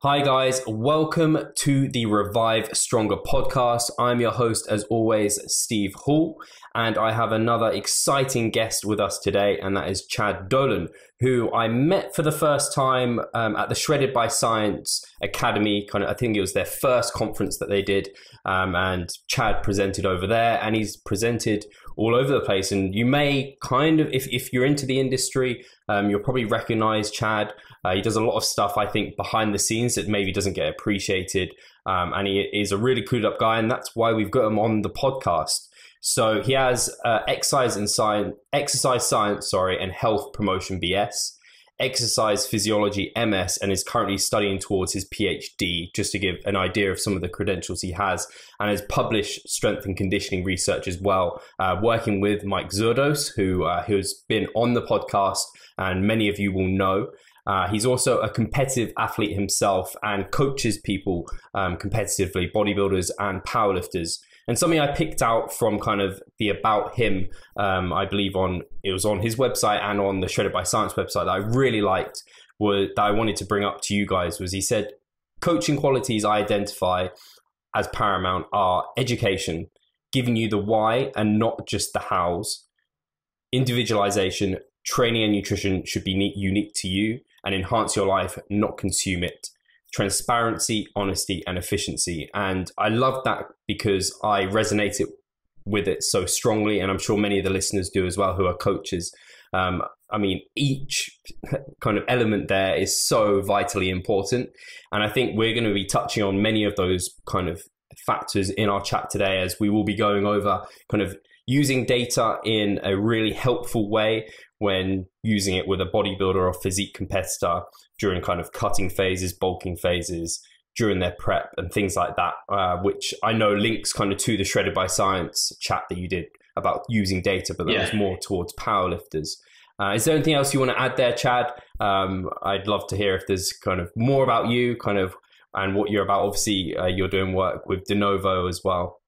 Hi, guys. Welcome to the Revive Stronger podcast. I'm your host, as always, Steve Hall, and I have another exciting guest with us today, and that is Chad Dolan, who I met for the first time um, at the Shredded by Science Academy. Kind of, I think it was their first conference that they did, um, and Chad presented over there, and he's presented all over the place. And you may kind of, if, if you're into the industry, um, you'll probably recognize Chad. Uh, he does a lot of stuff, I think, behind the scenes that maybe doesn't get appreciated. Um, and he is a really clued up guy, and that's why we've got him on the podcast. So he has uh, exercise and science, exercise science, sorry, and health promotion BS, exercise physiology MS, and is currently studying towards his PhD. Just to give an idea of some of the credentials he has, and has published strength and conditioning research as well, uh, working with Mike Zourdos, who uh, who's been on the podcast, and many of you will know. Uh, he's also a competitive athlete himself and coaches people um, competitively, bodybuilders and powerlifters. And something I picked out from kind of the about him, um, I believe on it was on his website and on the Shredded by Science website that I really liked, was that I wanted to bring up to you guys was he said coaching qualities I identify as paramount are education, giving you the why and not just the hows, individualization, training and nutrition should be unique to you, and enhance your life, not consume it. Transparency, honesty, and efficiency. And I love that because I resonate it with it so strongly, and I'm sure many of the listeners do as well who are coaches. Um, I mean, each kind of element there is so vitally important. And I think we're going to be touching on many of those kind of factors in our chat today as we will be going over kind of using data in a really helpful way when using it with a bodybuilder or physique competitor during kind of cutting phases, bulking phases, during their prep and things like that, uh, which I know links kind of to the Shredded by Science chat that you did about using data, but that yeah. was more towards powerlifters. Uh, is there anything else you want to add there, Chad? Um, I'd love to hear if there's kind of more about you, kind of, and what you're about. Obviously, uh, you're doing work with DeNovo as well.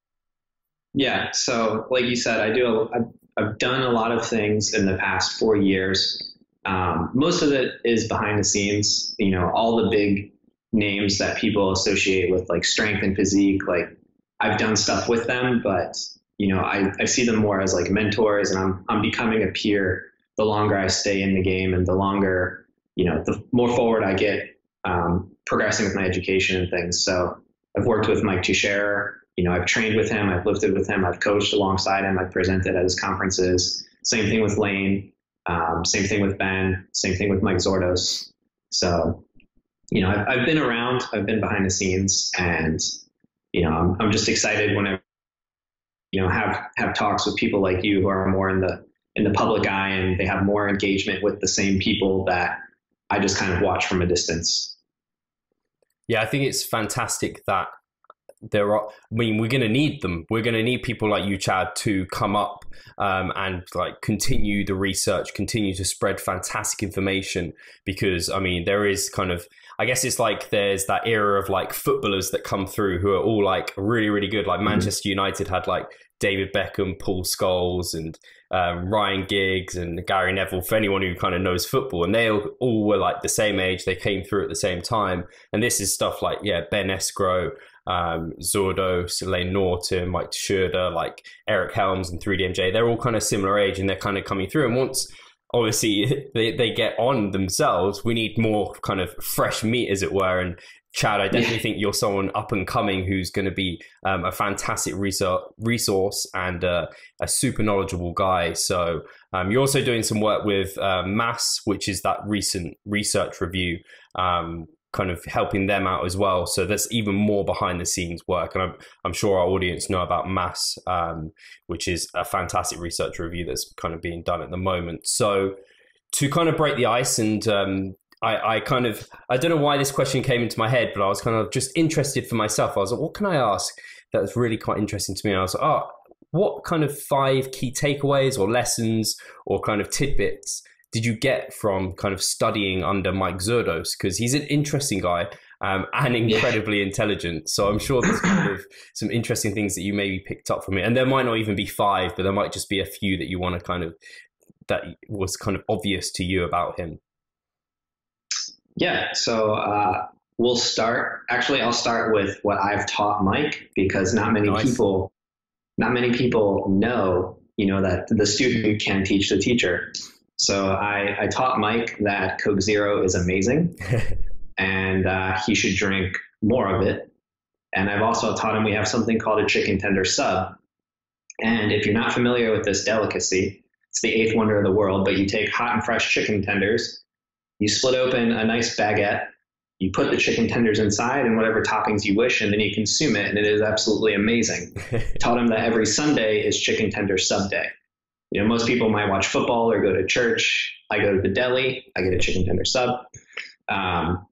Yeah. So, like you said, I do. A, I've done a lot of things in the past four years. Um, most of it is behind the scenes. You know, all the big names that people associate with like strength and physique. Like I've done stuff with them, but you know, I, I see them more as like mentors, and I'm I'm becoming a peer the longer I stay in the game, and the longer you know, the more forward I get um, progressing with my education and things. So I've worked with Mike Tuchscherer you know, I've trained with him, I've lifted with him, I've coached alongside him, I've presented at his conferences. Same thing with Layne, um, same thing with Ben, same thing with Mike Zourdos. So, you know, I've, I've been around, I've been behind the scenes, and you know, I'm, I'm just excited when I, you know, have have talks with people like you who are more in the in the public eye, and they have more engagement with the same people that I just kind of watch from a distance. Yeah, I think it's fantastic that there are i mean we're going to need them we're going to need people like you chad to come up um, and like continue the research continue to spread fantastic information because i mean there is kind of i guess it's like there's that era of like footballers that come through who are all like really really good like mm-hmm. manchester mm-hmm. united had like david beckham paul scholes and um, Ryan Giggs and Gary Neville, for anyone who kind of knows football, and they all, all, were like the same age. They came through at the same time, and this is stuff like yeah, Ben Esgro, um, Zourdos, Layne Norton, Mike Tuchscherer, like Eric Helms and 3DMJ, they're all kind of similar age and they're kind of coming through. And once obviously they, they get on themselves, we need more kind of fresh meat, as it were. And Chad, I definitely yeah. think you're someone up and coming who's going to be um, a fantastic resource and uh, a super knowledgeable guy. So um, you're also doing some work with uh, Mass, which is that recent research review um, kind of helping them out as well. So there's even more behind the scenes work, and I'm I'm sure our audience know about Mass, um, which is a fantastic research review that's kind of being done at the moment. So to kind of break the ice and um, I, I kind of I don't know why this question came into my head, but I was kind of just interested for myself. I was like, what can I ask that was really quite interesting to me? And I was like, oh, what kind of five key takeaways or lessons or kind of tidbits did you get from kind of studying under Mike Zourdos? Because he's an interesting guy. um, and incredibly yeah. intelligent. So I'm sure there's kind of some interesting things that you maybe picked up from it. And there might not even be five, but there might just be a few that you want to kind of that was kind of obvious to you about him. Yeah. So uh, we'll start. Actually, I'll start with what I've taught Mike because not many nice. people, not many people know, you know, that the student can teach the teacher. So I, I taught Mike that Coke Zero is amazing, and uh, he should drink more of it. And I've also taught him we have something called a chicken tender sub. And if you're not familiar with this delicacy, it's the eighth wonder of the world. But you take hot and fresh chicken tenders, you split open a nice baguette, you put the chicken tenders inside and whatever toppings you wish, and then you consume it, and it is absolutely amazing. Taught him that every Sunday is chicken tender sub day. You know, most people might watch football or go to church. I go to the deli, I get a chicken tender sub. Um,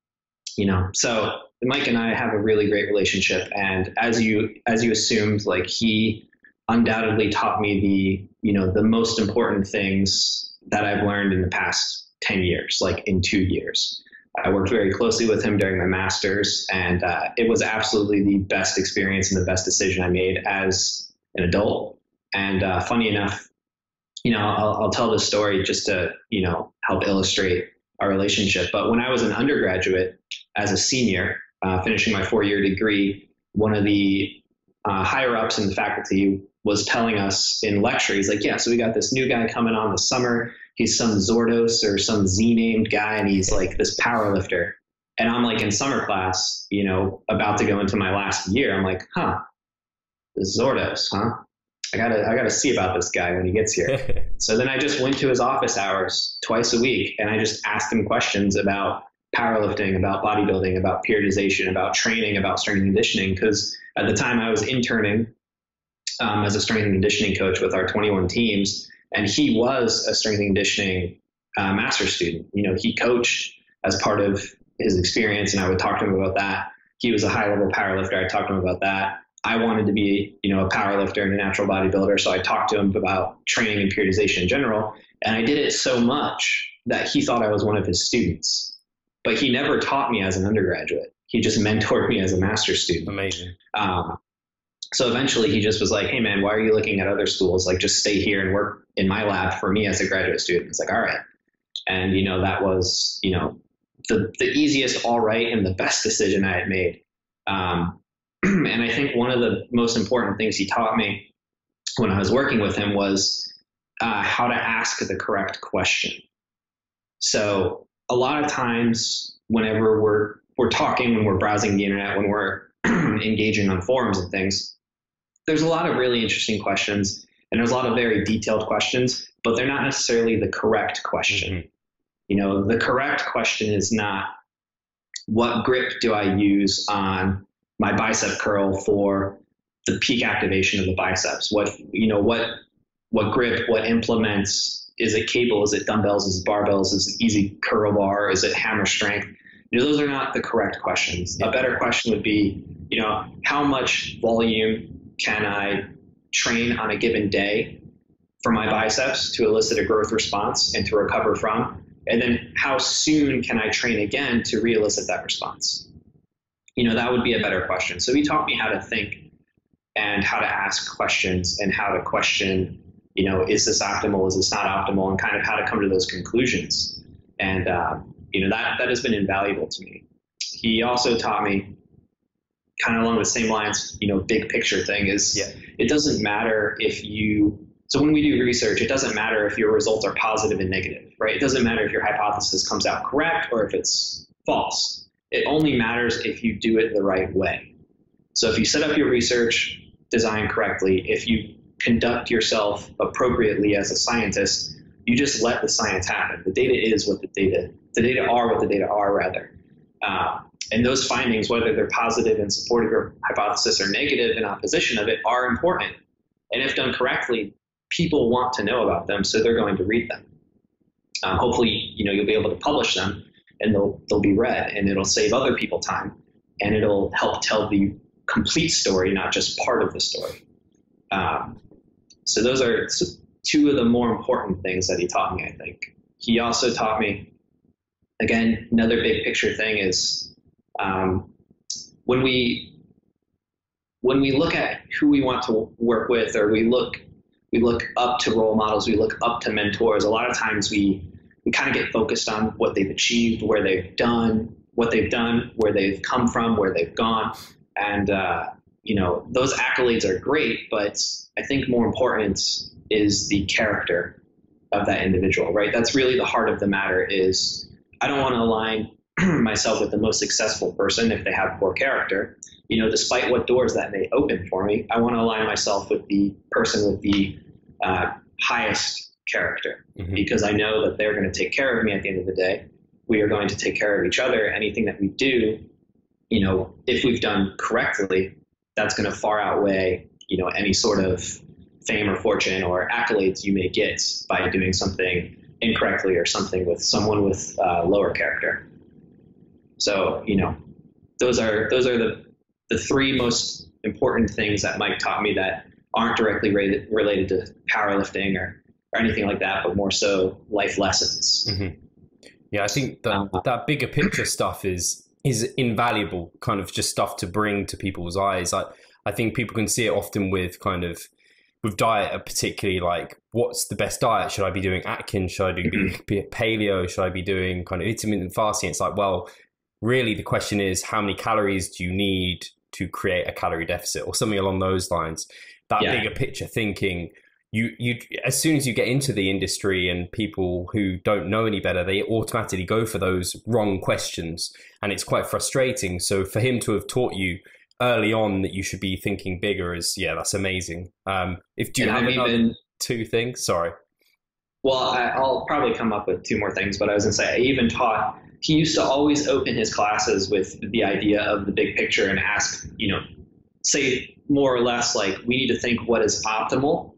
you know, so Mike and I have a really great relationship, and as you as you assumed, like he undoubtedly taught me the you know the most important things that I've learned in the past ten years, like in two years. I worked very closely with him during my master's, and uh, it was absolutely the best experience and the best decision I made as an adult. And uh, funny enough, you know, I'll, I'll tell this story just to you know help illustrate our relationship. But when I was an undergraduate, as a senior, uh, finishing my four-year degree, one of the uh, higher ups in the faculty was telling us in lecture, he's like, "Yeah, so we got this new guy coming on this summer he's some Zourdos or some Z named guy, and he's like this power lifter. And I'm like in summer class, you know, about to go into my last year. I'm like, huh, Zourdos, huh? I gotta, I gotta see about this guy when he gets here. so then I just went to his office hours twice a week, and I just asked him questions about powerlifting, about bodybuilding, about periodization, about training, about strength and conditioning. Because at the time I was interning um, as a strength and conditioning coach with our 21 teams, and he was a strength and conditioning uh, master student. You know, he coached as part of his experience, and I would talk to him about that. He was a high level power lifter. I talked to him about that. I wanted to be, you know, a power lifter and a natural bodybuilder, so I talked to him about training and periodization in general. And I did it so much that he thought I was one of his students. But he never taught me as an undergraduate. He just mentored me as a master student. Amazing. Um, so eventually he just was like, hey man, why are you looking at other schools? Like just stay here and work in my lab for me as a graduate student. It's like, all right. And, you know, that was, you know, the, the easiest, all right, and the best decision I had made. Um, and I think one of the most important things he taught me when I was working with him was uh, how to ask the correct question. So a lot of times, whenever we're we're talking, when we're browsing the internet, when we're engaging on forums and things, there's a lot of really interesting questions and there's a lot of very detailed questions, but they're not necessarily the correct question. Mm-hmm. You know, the correct question is not what grip do I use on my bicep curl for the peak activation of the biceps? What you know, what what grip, what implements? Is it cable? Is it dumbbells? Is it barbells? Is it EZ curl bar? Is it hammer strength? You know, those are not the correct questions. A better question would be, you know, how much volume can I train on a given day for my biceps to elicit a growth response and to recover from? And then how soon can I train again to re-elicit that response? You know, that would be a better question. So he taught me how to think and how to ask questions and how to question, you know, is this optimal? Is this not optimal? And kind of how to come to those conclusions. And, uh, you know, that, that has been invaluable to me. He also taught me kind of along the same lines, you know, big picture thing is yeah. it doesn't matter if you so when we do research, it doesn't matter if your results are positive and negative, right? It doesn't matter if your hypothesis comes out correct or if it's false. It only matters if you do it the right way. So if you set up your research design correctly, if you conduct yourself appropriately as a scientist, you just let the science happen. The data is what the data, the data are what the data are rather. Uh, and those findings, whether they're positive in support of your hypothesis or negative in opposition of it, are important. And if done correctly, people want to know about them, so they're going to read them. Um, hopefully, you know you'll be able to publish them, and they'll they'll be read, and it'll save other people time, and it'll help tell the complete story, not just part of the story. Um, so those are two of the more important things that he taught me. I think he also taught me, again, another big picture thing is Um, when we when we look at who we want to work with, or we look we look up to role models, we look up to mentors. A lot of times we we kind of get focused on what they've achieved, where they've done, what they've done, where they've come from, where they've gone, and uh, you know those accolades are great, but I think more important is the character of that individual, right? That's really the heart of the matter. Is I don't want to align myself with the most successful person if they have poor character. You know, despite what doors that may open for me, I want to align myself with the person with the uh, highest character mm-hmm. because I know that they're going to take care of me at the end of the day. We are going to take care of each other. Anything that we do, you know, if we've done correctly, that's going to far outweigh, you know, any sort of fame or fortune or accolades you may get by doing something incorrectly or something with someone with uh, lower character. So, you know, those are those are the the three most important things that Mike taught me that aren't directly related, related to powerlifting or, or anything like that, but more so life lessons. Mm-hmm. Yeah, I think that um, that bigger picture stuff is is invaluable, kind of just stuff to bring to people's eyes. I I think people can see it often with kind of with diet, uh, particularly like what's the best diet? Should I be doing Atkins? Should I do mm-hmm. paleo? Should I be doing kind of intermittent fasting? It's like, well, really the question is how many calories do you need to create a calorie deficit or something along those lines that yeah. bigger picture thinking you you as soon as you get into the industry and people who don't know any better they automatically go for those wrong questions. And it's quite frustrating. So for him to have taught you early on that you should be thinking bigger is yeah that's amazing. Um if do you and have another even, two things? Sorry. Well I, i'll probably come up with two more things but i was going to say i even taught he used to always open his classes with the idea of the big picture and ask, you know, say more or less like we need to think what is optimal.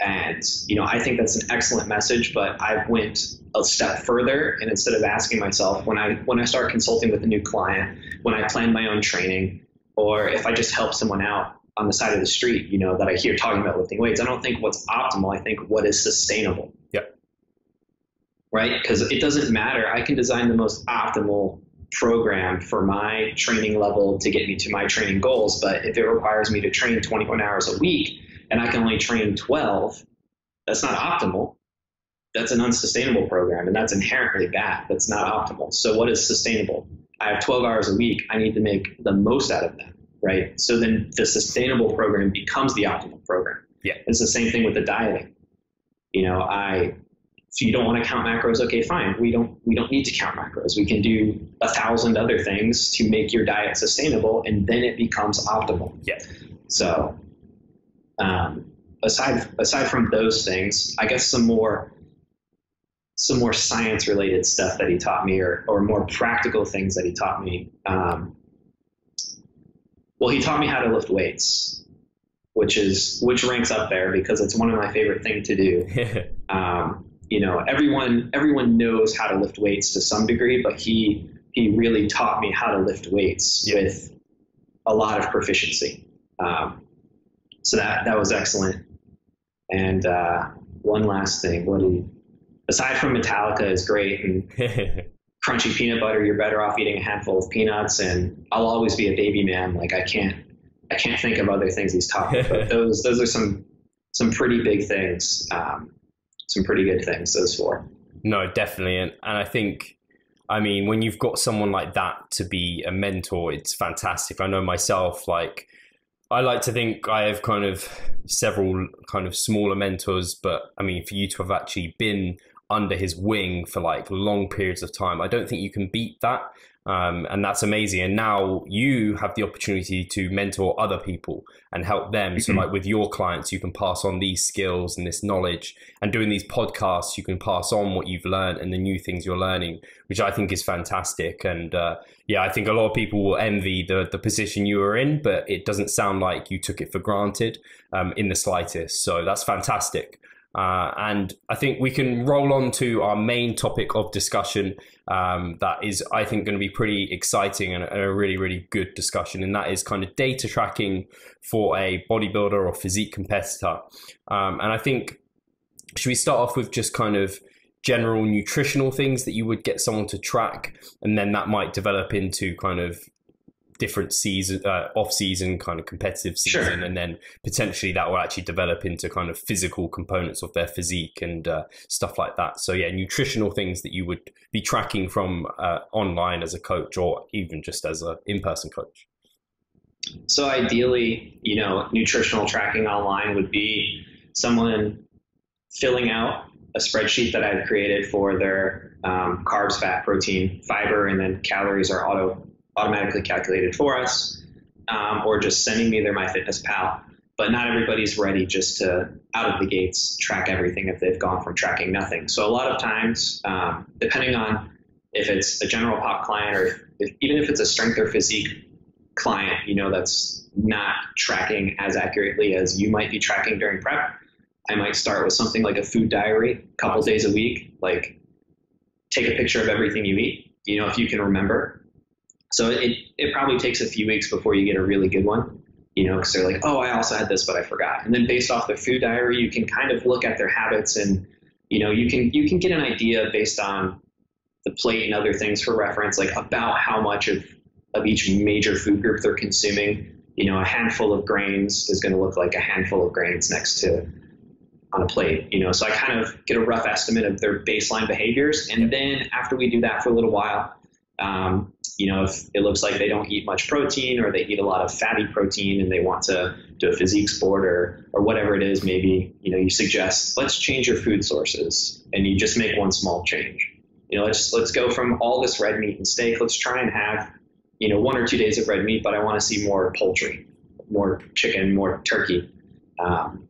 And you know, I think that's an excellent message, but I went a step further and instead of asking myself when I when I start consulting with a new client, when I plan my own training, or if I just help someone out on the side of the street, you know, that I hear talking about lifting weights, I don't think what's optimal, I think what is sustainable Yeah. right? Because it doesn't matter. I can design the most optimal program for my training level to get me to my training goals, but if it requires me to train 21 hours a week and I can only train 12, that's not optimal. That's an unsustainable program, and that's inherently bad. That's not optimal. So, what is sustainable? I have 12 hours a week. I need to make the most out of that, right? So then the sustainable program becomes the optimal program. Yeah. It's the same thing with the dieting. You know, I if you don't want to count macros, okay, fine. We don't we don't need to count macros. We can do a thousand other things to make your diet sustainable, and then it becomes optimal. Yeah. So, um, aside aside from those things, I guess some more some more science related stuff that he taught me, or or more practical things that he taught me. Um, well, he taught me how to lift weights, which is which ranks up there because it's one of my favorite things to do. um, you know, everyone everyone knows how to lift weights to some degree, but he he really taught me how to lift weights yeah. with a lot of proficiency. Um, so that that was excellent. And uh, one last thing, what do you, aside from Metallica is great and crunchy peanut butter, you're better off eating a handful of peanuts. And I'll always be a baby man. Like I can't I can't think of other things he's me, but those those are some some pretty big things. Um, some pretty good things. Those four. No, definitely, and and I think. I mean, when you've got someone like that to be a mentor, it's fantastic. I know myself, like, I like to think I have kind of several kind of smaller mentors, but I mean, for you to have actually been under his wing for like long periods of time, I don't think you can beat that. Um, and that's amazing. And now you have the opportunity to mentor other people and help them. Mm-hmm. So, like with your clients, you can pass on these skills and this knowledge. And doing these podcasts, you can pass on what you've learned and the new things you're learning, which I think is fantastic. And uh, yeah, I think a lot of people will envy the the position you were in, but it doesn't sound like you took it for granted um, in the slightest. So that's fantastic. Uh, and I think we can roll on to our main topic of discussion. Um, that is, I think, going to be pretty exciting and a really, really good discussion. And that is kind of data tracking for a bodybuilder or physique competitor. Um, and I think, should we start off with just kind of general nutritional things that you would get someone to track? And then that might develop into kind of different season, uh, off season, kind of competitive season, Sure. and then potentially that will actually develop into kind of physical components of their physique and uh, stuff like that. So yeah, nutritional things that you would be tracking from uh, online as a coach or even just as a in-person coach. So ideally, you know, nutritional tracking online would be someone filling out a spreadsheet that I've created for their um, carbs, fat, protein, fiber, and then calories are auto automatically calculated for us, um, or just sending me their MyFitnessPal. But not everybody's ready just to out of the gates track everything if they've gone from tracking nothing. So a lot of times, um, depending on if it's a general pop client or if, even if it's a strength or physique client, you know, that's not tracking as accurately as you might be tracking during prep, I might start with something like a food diary, a couple days a week, like take a picture of everything you eat, you know, if you can remember. So it, it probably takes a few weeks before you get a really good one, you know, because they're like, oh, I also had this, but I forgot. And then based off their food diary, you can kind of look at their habits and, you know, you can you can get an idea based on the plate and other things for reference, like about how much of of each major food group they're consuming. You know, a handful of grains is going to look like a handful of grains next to on a plate. You know, so I kind of get a rough estimate of their baseline behaviors, and then after we do that for a little while, um, you know, if it looks like they don't eat much protein or they eat a lot of fatty protein and they want to do a physique sport or or whatever it is, maybe you know you suggest let's change your food sources, and you just make one small change. You know, let's let's go from all this red meat and steak. Let's try and have you know one or two days of red meat, but I want to see more poultry, more chicken, more turkey. Um,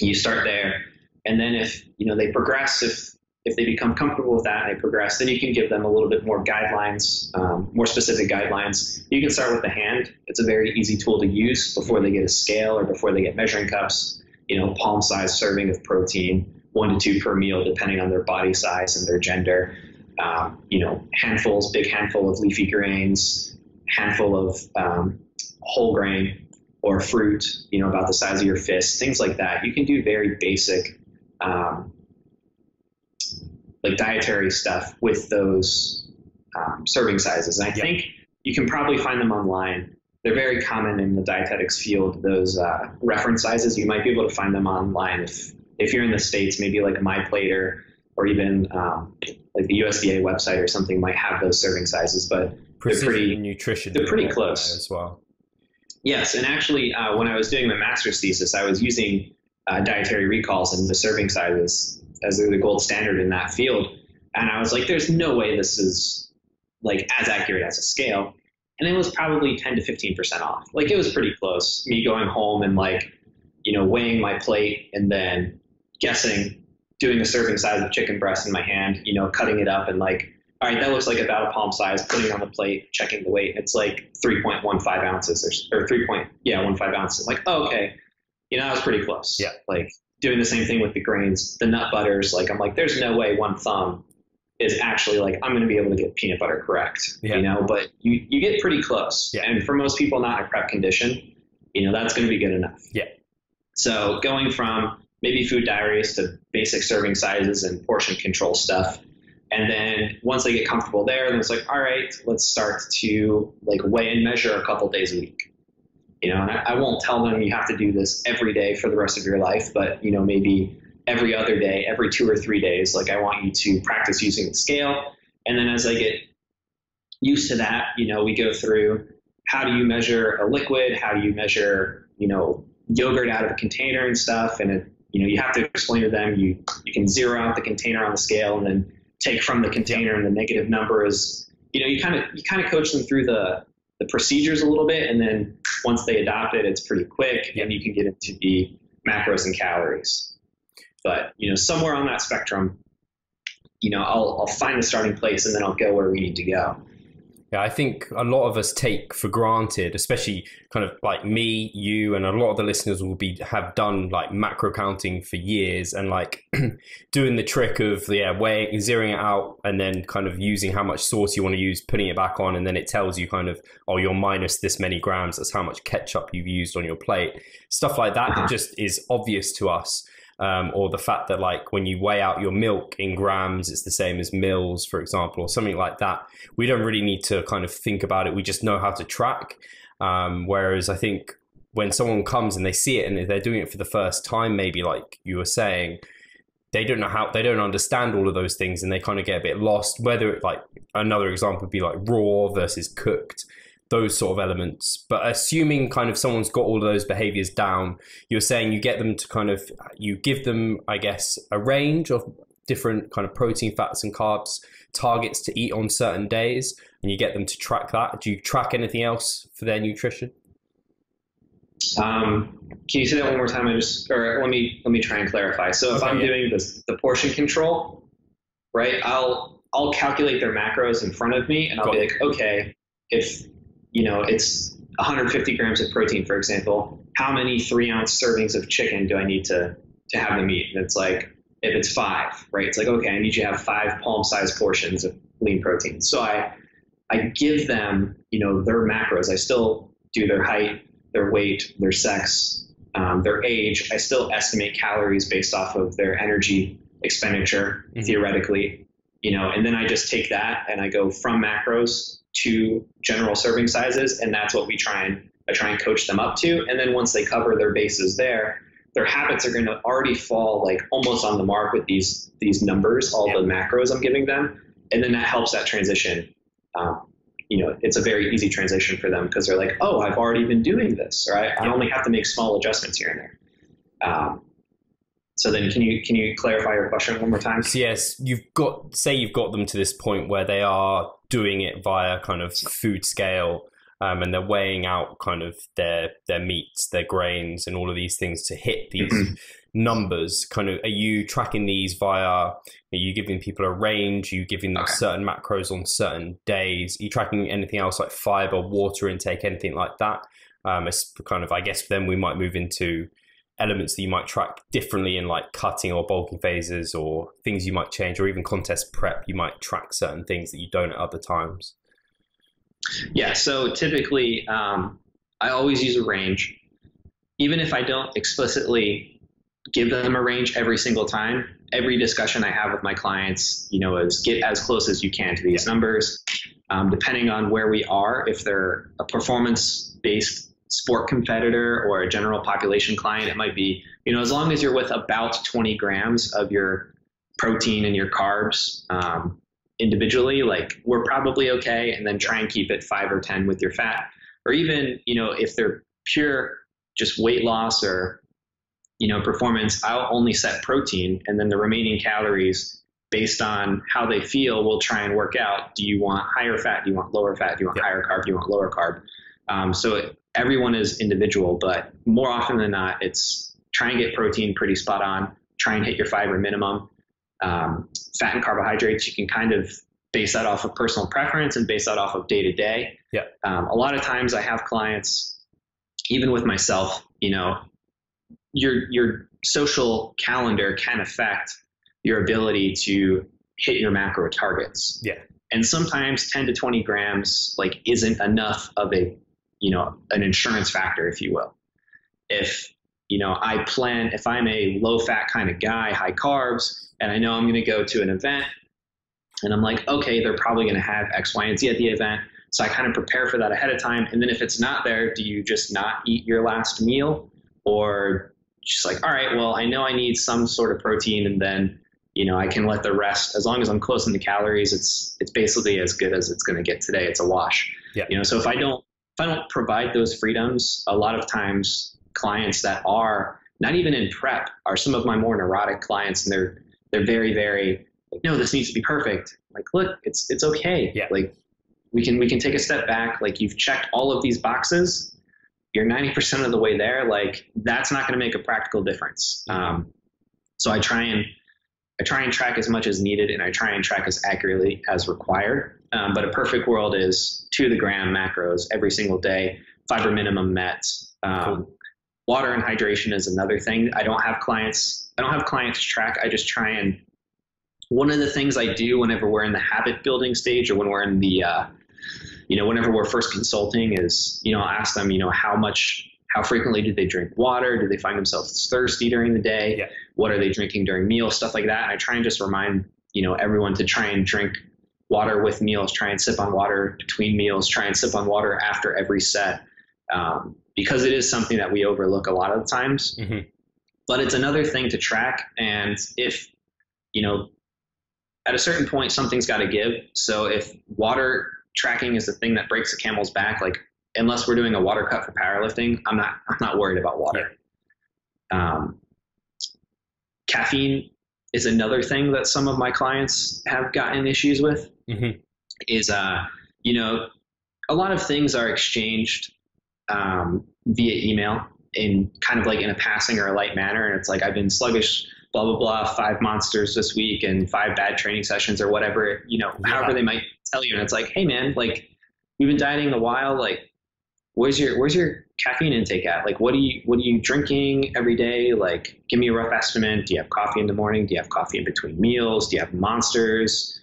you start there, and then if you know they progress, if if they become comfortable with that and they progress, then you can give them a little bit more guidelines, um, more specific guidelines. You can start with the hand. It's a very easy tool to use before they get a scale or before they get measuring cups. You know, palm size serving of protein, one to two per meal, depending on their body size and their gender. Um, you know, handfuls, big handful of leafy grains, handful of um, whole grain or fruit, you know, about the size of your fist, things like that. You can do very basic, um, like dietary stuff with those um, serving sizes. And I Yeah. think you can probably find them online. They're very common in the dietetics field. Those uh, reference sizes, you might be able to find them online if if you're in the states. Maybe like MyPlate or even um, like the USDA website or something might have those serving sizes. But Precision pretty- nutrition. they're pretty close. as well. Yes, and actually, uh, when I was doing my master's thesis, I was using uh, dietary recalls and the serving sizes as the gold standard in that field. And I was like, there's no way this is like as accurate as a scale. And it was probably 10 to 15% off. Like it was pretty close. Me going home and like, you know, weighing my plate and then guessing, doing a serving size of chicken breast in my hand, you know, cutting it up and like, all right, that looks like about a palm size, putting it on the plate, checking the weight. It's like 3.15 ounces or, or 3. Point, yeah, 15 ounces. Like, oh, okay. You know, I was pretty close. Yeah. Like doing the same thing with the grains, the nut butters. Like, I'm like, there's no way one thumb is actually like, I'm going to be able to get peanut butter correct. Yeah. You know, but you, you get pretty close. Yeah. And for most people not in a prep condition, you know, that's going to be good enough. Yeah. So going from maybe food diaries to basic serving sizes and portion control stuff. And then once they get comfortable there, then it's like, all right, let's start to like weigh and measure a couple days a week. You know, and I, I won't tell them you have to do this every day for the rest of your life, but you know, maybe every other day, every two or three days, like I want you to practice using the scale. And then as I get used to that, you know, we go through how do you measure a liquid? How do you measure, you know, yogurt out of a container and stuff? And it, you know, you have to explain to them you you can zero out the container on the scale and then take from the container and the negative number is, you know, you kind of you kind of coach them through the the procedures a little bit, and then once they adopt it, it's pretty quick, and you can get into the macros and calories. But you know, somewhere on that spectrum, you know, I'll I'll find the starting place, and then I'll go where we need to go. Yeah, I think a lot of us take for granted, especially kind of like me, you, and a lot of the listeners will be have done like macro counting for years and like doing the trick of yeah, weighing, zeroing it out, and then kind of using how much sauce you want to use, putting it back on, and then it tells you kind of oh you're minus this many grams. That's how much ketchup you've used on your plate. Stuff like that that just is obvious to us. Um, or the fact that like when you weigh out your milk in grams, it's the same as mils, for example, or something like that. We don't really need to kind of think about it. We just know how to track. Um, whereas I think when someone comes and they see it and they're doing it for the first time, maybe like you were saying, they don't know how they don't understand all of those things and they kind of get a bit lost. Whether it like another example would be like raw versus cooked those sort of elements. But assuming kind of someone's got all of those behaviors down, you're saying you get them to kind of you give them, I guess, a range of different kind of protein, fats, and carbs targets to eat on certain days, and you get them to track that. Do you track anything else for their nutrition? Um, can you say that one more time? I just, or let me let me try and clarify. So if okay, I'm yeah. doing this, the portion control, right? I'll I'll calculate their macros in front of me, and I'll Got be like, okay, if you know, it's 150 grams of protein, for example. How many three ounce servings of chicken do I need to to have them eat? And it's like, if it's five, right? It's like, okay, I need you to have five palm sized portions of lean protein. So I I give them, you know, their macros. I still do their height, their weight, their sex, um, their age. I still estimate calories based off of their energy expenditure, mm-hmm. theoretically, you know, and then I just take that and I go from macros to general serving sizes, and that's what we try and I try and coach them up to. And then once they cover their bases there, their habits are going to already fall like almost on the mark with these these numbers, all the macros I'm giving them, and then that helps that transition. Um, you know, it's a very easy transition for them because they're like, oh, I've already been doing this, right? I only have to make small adjustments here and there. Um, so then, can you can you clarify your question one more time? So yes, you've got say you've got them to this point where they are doing it via kind of food scale, um, and they're weighing out kind of their their meats, their grains, and all of these things to hit these numbers. Kind of, are you tracking these via? Are you giving people a range? Are you giving them okay. certain macros on certain days? Are you tracking anything else like fiber, water intake, anything like that? Um, it's kind of, I guess, then we might move into elements that you might track differently in like cutting or bulking phases or things you might change or even contest prep you might track certain things that you don't at other times? Yeah so typically um, i always use a range. Even if i don't explicitly give them a range every single time every discussion i have with my clients you know is get as close as you can to these numbers. Um, depending on where we are if they're a performance based sport competitor or a general population client, it might be, you know, as long as you're with about 20 grams of your protein and your carbs um, individually, like we're probably okay. And then try and keep it five or 10 with your fat. Or even, you know, if they're pure just weight loss or, you know, performance, I'll only set protein and then the remaining calories based on how they feel, we'll try and work out. Do you want higher fat? Do you want lower fat? Do you want higher carb? Do you want lower carb? Um, so it, everyone is individual, but more often than not, it's try and get protein pretty spot on, try and hit your fiber minimum. Um, fat and carbohydrates, you can kind of base that off of personal preference and base that off of day to day. Yeah. Um, a lot of times I have clients, even with myself, you know, your your social calendar can affect your ability to hit your macro targets. Yeah. And sometimes 10 to 20 grams like isn't enough of a you know, an insurance factor, if you will. If, you know, I plan, if I'm a low fat kind of guy, high carbs, and I know I'm going to go to an event and I'm like, okay, they're probably going to have X, Y, and Z at the event. So I kind of prepare for that ahead of time. And then if it's not there, do you just not eat your last meal? Or just like, all right, well, I know I need some sort of protein and then, you know, I can let the rest, as long as I'm close in the calories, it's, it's basically as good as it's going to get today. It's a wash. Yeah. You know, so if I don't if I don't provide those freedoms, a lot of times clients that are not even in prep are some of my more neurotic clients, and they're they're very very like, no, this needs to be perfect. Like, look, it's it's okay. Yeah. Like we can we can take a step back. Like you've checked all of these boxes. You're 90% of the way there. Like that's not going to make a practical difference. Um, so I try and I try and track as much as needed, and I try and track as accurately as required. Um, but a perfect world is to the gram macros every single day, fiber minimum met. Um, cool. Water and hydration is another thing. I don't have clients. I don't have clients track. I just try and. One of the things I do whenever we're in the habit building stage, or when we're in the, uh, you know, whenever we're first consulting, is you know, I'll ask them, you know, how much how frequently do they drink water? Do they find themselves thirsty during the day? Yeah. What are they drinking during meals? Stuff like that. And I try and just remind you know everyone to try and drink water with meals. Try and sip on water between meals. Try and sip on water after every set, um, because it is something that we overlook a lot of the times. Mhm. But it's another thing to track, and if you know at a certain point something's got to give. So if water tracking is the thing that breaks the camel's back, like unless we're doing a water cut for powerlifting, I'm not I'm not worried about water. Um, caffeine is another thing that some of my clients have gotten issues with. Mhm. Is uh, you know, a lot of things are exchanged um, via email in kind of like in a passing or a light manner, and it's like I've been sluggish, blah blah blah, five monsters this week and five bad training sessions or whatever, you know, Yeah. however they might tell you, and it's like, hey man, like we've been dieting a while, like where's your where's your caffeine intake at? Like, what are you what are you drinking every day? Like, give me a rough estimate. Do you have coffee in the morning? Do you have coffee in between meals? Do you have monsters?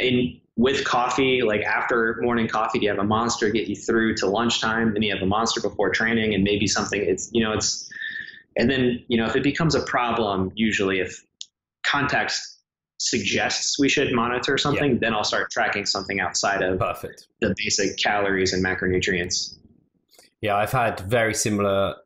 And with coffee, like after morning coffee, do you have a monster get you through to lunchtime? Then you have a monster before training, and maybe something. It's you know it's, and then you know if it becomes a problem, usually if context suggests we should monitor something, then I'll start tracking something outside of Perfect. the basic calories and macronutrients. Yeah, I've had very similar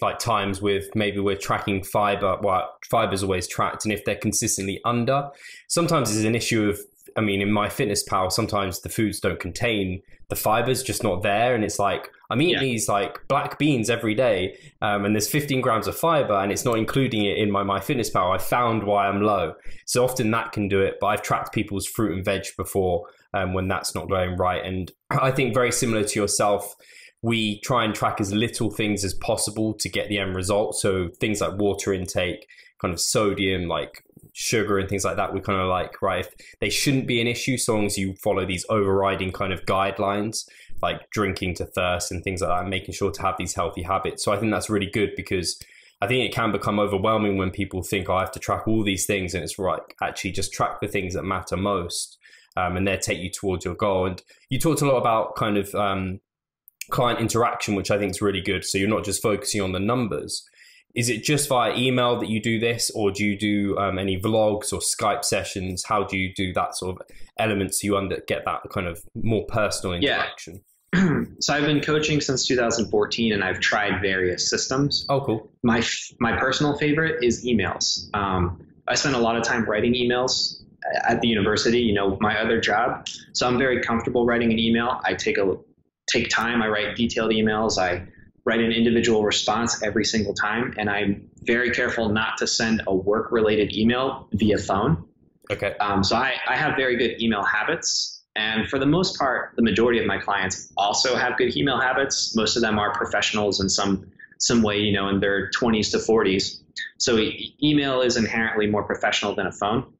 like times with maybe we're tracking fiber. Well, fiber's always tracked, and if they're consistently under, sometimes it's an issue of. I mean, in MyFitnessPal, sometimes the foods don't contain the fibers, just not there, and it's like I'm eating Yeah. these like black beans every day, um, and there's 15 grams of fiber, and it's not including it in my MyFitnessPal. I found why I'm low, so often that can do it. But I've tracked people's fruit and veg before um, when that's not going right, and I think very similar to yourself we try and track as little things as possible to get the end result. So things like water intake, kind of sodium, like sugar and things like that, we kind of like, right, they shouldn't be an issue so long as you follow these overriding kind of guidelines, like drinking to thirst and things like that, and making sure to have these healthy habits. So I think that's really good because I think it can become overwhelming when people think, oh, I have to track all these things. And it's right, actually just track the things that matter most. Um, and they'll take you towards your goal. And you talked a lot about kind of um, client interaction, which I think is really good. So you're not just focusing on the numbers. Is it just via email that you do this, or do you do um, any vlogs or Skype sessions? How do you do that sort of element so you under, get that kind of more personal interaction? Yeah. so I've been coaching since 2014, and I've tried various systems. Oh, cool. My my personal favorite is emails. Um, I spend a lot of time writing emails at the university. You know, my other job, so I'm very comfortable writing an email. I take a take time. I write detailed emails. I write an individual response every single time, and I'm very careful not to send a work related email via phone. Okay. Um, so I, I have very good email habits. And for the most part, the majority of my clients also have good email habits. Most of them are professionals in some some way, you know, in their 20s to 40s. So e- email is inherently more professional than a phone.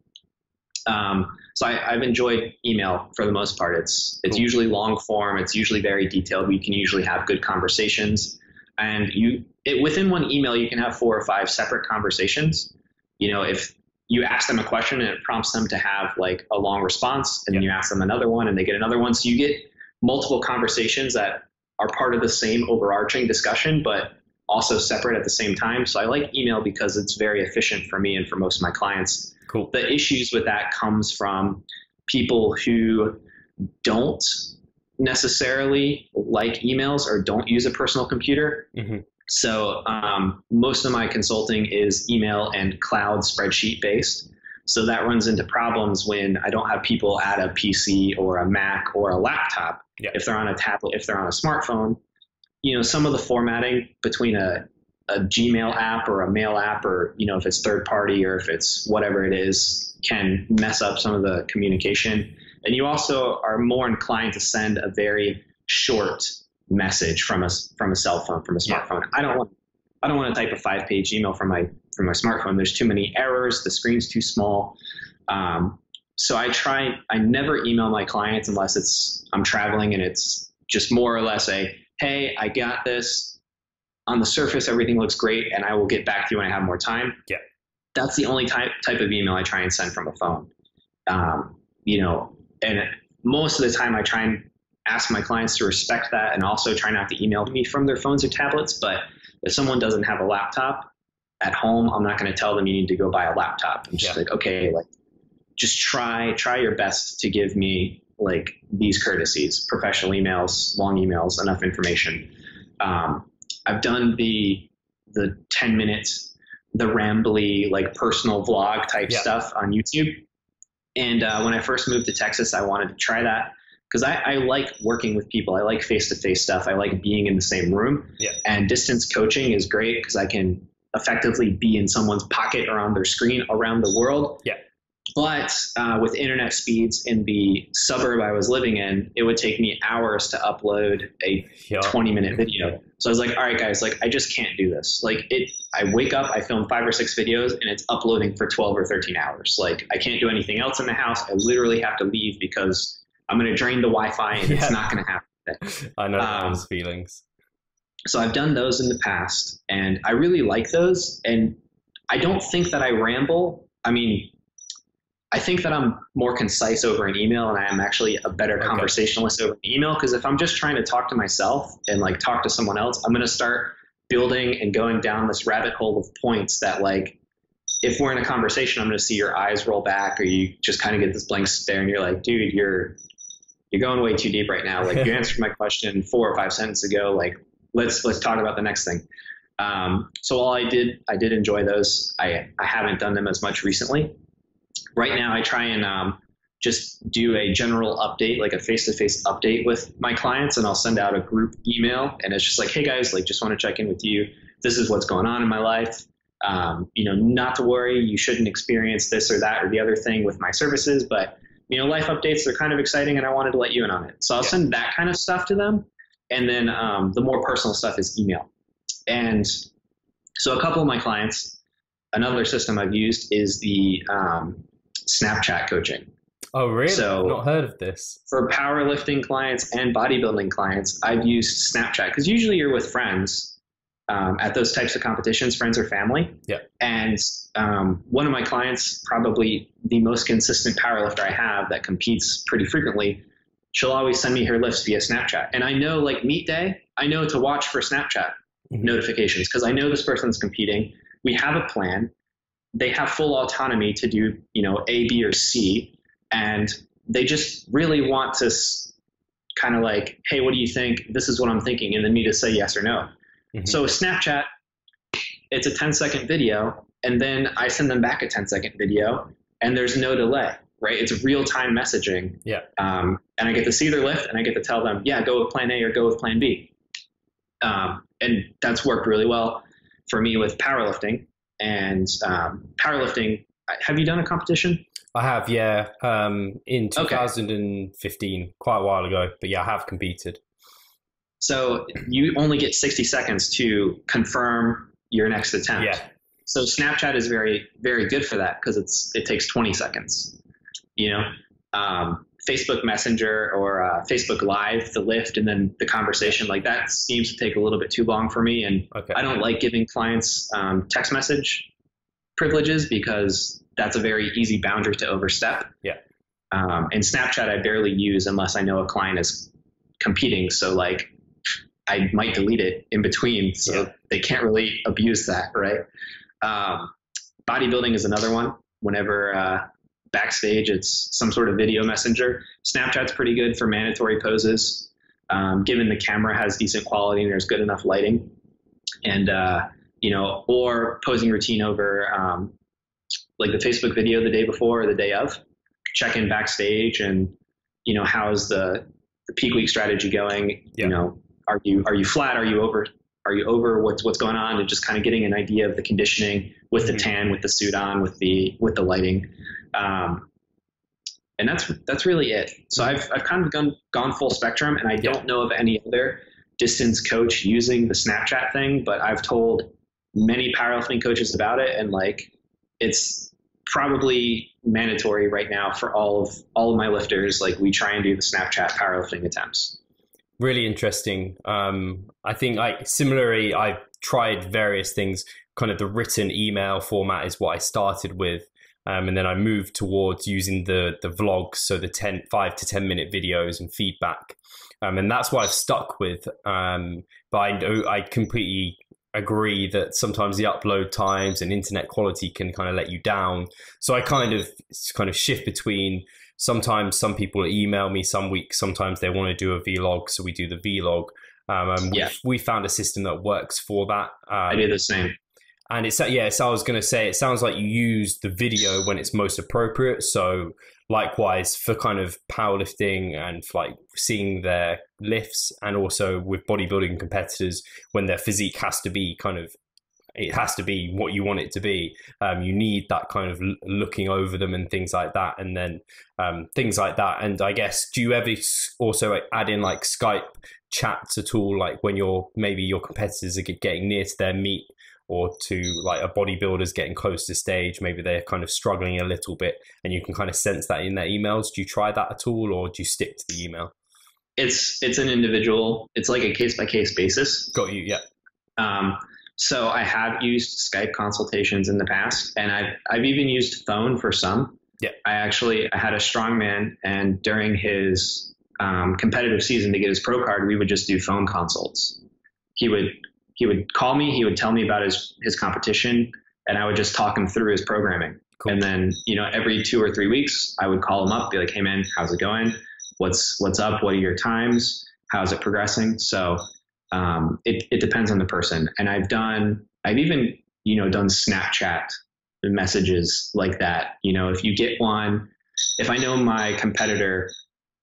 Um, so I, I've enjoyed email for the most part. It's it's Cool. usually long form. It's usually very detailed. We can usually have good conversations, and you it, within one email you can have four or five separate conversations. You know, if you ask them a question and it prompts them to have like a long response, and then you ask them another one and they get another one. So you get multiple conversations that are part of the same overarching discussion, but also separate at the same time. So I like email because it's very efficient for me and for most of my clients Cool. the issues with that comes from people who don't necessarily like emails or don't use a personal computer. Mhm. So um, most of my consulting is email and cloud spreadsheet based. So that runs into problems when I don't have people at a PC or a Mac or a laptop. Yeah. If they're on a tablet, if they're on a smartphone, you know, some of the formatting between a a Gmail app or a mail app, or you know, if it's third party or if it's whatever it is, can mess up some of the communication. And you also are more inclined to send a very short message from a from a cell phone, from a Yeah. smartphone. I don't want I don't want to type a five page email from my from my smartphone. There's too many errors. The screen's too small. Um, so I try. I never email my clients unless it's I'm traveling and it's just more or less a hey, I got this. On the surface, everything looks great, and I will get back to you when I have more time. Yeah. That's the only type type of email I try and send from a phone. Um, you know, and most of the time I try and ask my clients to respect that and also try not to email me from their phones or tablets. But if someone doesn't have a laptop at home, I'm not going to tell them you need to go buy a laptop. I'm just Yeah. like, okay, like just try try your best to give me like these courtesies, professional emails, long emails, enough information. Um, I've done the the 10 minutes, the rambly like personal vlog type Yeah. stuff on YouTube. And uh, when I first moved to Texas, I wanted to try that because I, I like working with people. I like face to face stuff. I like being in the same room. Yeah. And distance coaching is great because I can effectively be in someone's pocket or on their screen around the world. Yeah. But uh, with internet speeds in the suburb I was living in, it would take me hours to upload a Yeah. 20 minute video. So I was like, all right, guys, like I just can't do this. Like it, I wake up, I film five or six videos and it's uploading for 12 or 13 hours. Like I can't do anything else in the house. I literally have to leave because I'm going to drain the Wi-Fi and Yeah. it's not going to happen. I know Um, those feelings. So I've done those in the past and I really like those. And I don't think that I ramble. I mean, I think that I'm more concise over an email and I am actually a better Okay. conversationalist over an email because if I'm just trying to talk to myself and like talk to someone else, I'm going to start building and going down this rabbit hole of points that like if we're in a conversation, I'm going to see your eyes roll back or you just kind of get this blank stare and you're like, dude, you're you're going way too deep right now. Like you answered my question four or five sentences ago. Like let's let's talk about the next thing. Um, so while I did I did enjoy those, I I haven't done them as much recently. Right now, I try and um, just do a general update, like a face-to-face update with my clients, and I'll send out a group email, and it's just like, hey guys, like just want to check in with you. This is what's going on in my life. Um, you know, not to worry. You shouldn't experience this or that or the other thing with my services, but you know, life updates are kind of exciting, and I wanted to let you in on it. So I'll Yeah. send that kind of stuff to them, and then um, the more personal stuff is email. And so a couple of my clients, another system I've used is the um, Snapchat coaching. Oh, really? so- I've not heard of this. For powerlifting clients and bodybuilding clients, I've used Snapchat because usually you're with friends um, at those types of competitions, friends or family. Yeah. And um, one of my clients, probably the most consistent powerlifter I have that competes pretty frequently, she'll always send me her lifts via Snapchat. And I know, like meet day, I know to watch for Snapchat Mhm. notifications because I know this person's competing. We have a plan. They have full autonomy to do, you know, A, B, or C, and they just really want to kind of like, hey, what do you think? This is what I'm thinking, and then me to say yes or no. Mhm. So Snapchat, it's a 10 second video, and then I send them back a 10 second video, and there's no delay, right? It's real time messaging. Yeah. Um, and I get to see their lift, and I get to tell them, yeah, go with plan A or go with plan B. Um, and that's worked really well for me with powerlifting. And um, powerlifting, have you done a competition? I have, yeah, um, in Okay. 2015, quite a while ago. But yeah, I have competed. So you only get 60 seconds to confirm your next attempt. Yeah, So Snapchat is very, very good for that because it's it takes 20 seconds. You know, um, Facebook Messenger or uh, Facebook Live, the lift, and then the conversation like that seems to take a little bit too long for me, and okay. I don't like giving clients um, text message privileges because that's a very easy boundary to overstep. Yeah. Um, and Snapchat I barely use unless I know a client is competing. So like I might delete it in between, so Yeah. they can't really abuse that, right? Um, bodybuilding is another one. Whenever uh, backstage, it's some sort of video messenger. Snapchat's pretty good for mandatory poses, um, given the camera has decent quality and there's good enough lighting, and uh, you know, or posing routine over um, like the Facebook video the day before or the day of. Check in backstage and you know how's the the peak week strategy going. You know, are you are you flat? Are you over? Are you over? What's what's going on? And just kind of getting an idea of the conditioning with the Mhm. tan, with the suit on, with the with the lighting. Um, and that's that's really it. So I've I've kind of gone gone full spectrum, and I don't know of any other distance coach using the Snapchat thing, but I've told many powerlifting coaches about it, and like it's probably mandatory right now for all of all of my lifters. Like we try and do the Snapchat powerlifting attempts. Really interesting. Um, I think similarly, I've tried various things. Kind of the written email format is what I started with, Um, and then I moved towards using the the vlogs, so the 10, 5 to ten minute videos and feedback, um, and that's what I've stuck with. Um, but I, I completely agree that sometimes the upload times and internet quality can kind of let you down. So I kind of kind of shift between sometimes some people email me some weeks, sometimes they want to do a vlog, so we do the vlog. Um, and yeah. we, found a system that works for that. Um, I do the same. And it's yeah, so I was going to say it sounds like you use the video when it's most appropriate. So likewise for kind of powerlifting and like seeing their lifts and also with bodybuilding competitors when their physique has to be kind of it has to be what you want it to be. Um, you need that kind of looking over them and things like that, and then um, things like that. And I guess, do you ever also add in like Skype chats at all, like when you're maybe your competitors are getting near to their meet or to like a bodybuilder's getting close to stage, maybe they're kind of struggling a little bit, and you can kind of sense that in their emails. Do you try that at all, or do you stick to the email? It's it's an individual. It's like a case by case basis. Got you. Yeah. Um, so I have used Skype consultations in the past, and I've I've even used phone for some. Yeah. I actually I had a strongman, and during his um, competitive season to get his pro card, we would just do phone consults. He would he would call me, he would tell me about his his competition, and I would just talk him through his programming. Cool. And then you know every two or three weeks, I would call him up, be like, "Hey man, how's it going? What's what's up? What are your times? How's it progressing?" So um, it it depends on the person. And I've done I've even you know done Snapchat messages like that. You know, if you get one, if I know my competitor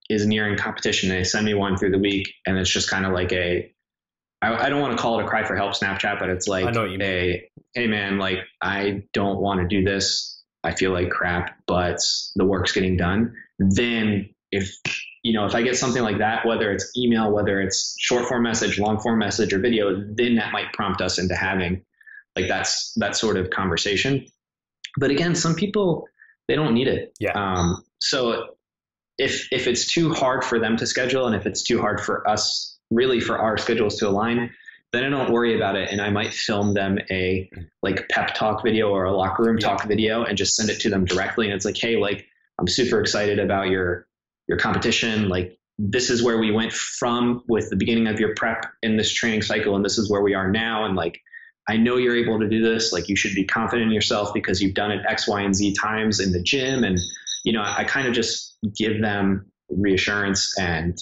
is nearing competition, they send me one through the week, and it's just kind of like a I, I don't want to call it a cry for help Snapchat, but it's like a hey man, like I don't want to do this. I feel like crap, but the work's getting done. Then if you know if I get something like that, whether it's email, whether it's short form message, long form message, or video, then that might prompt us into having like that's that sort of conversation. But again, some people they don't need it. Yeah. Um, so if if it's too hard for them to schedule, and if it's too hard for us really for our schedules to align, then I don't worry about it. And I might film them a like pep talk video or a locker room talk video and just send it to them directly. And it's like, hey, like I'm super excited about your your competition. Like this is where we went from with the beginning of your prep in this training cycle, and this is where we are now. And like I know you're able to do this. Like you should be confident in yourself because you've done it X, Y, and Z times in the gym. And you know, I, I kind of just give them reassurance and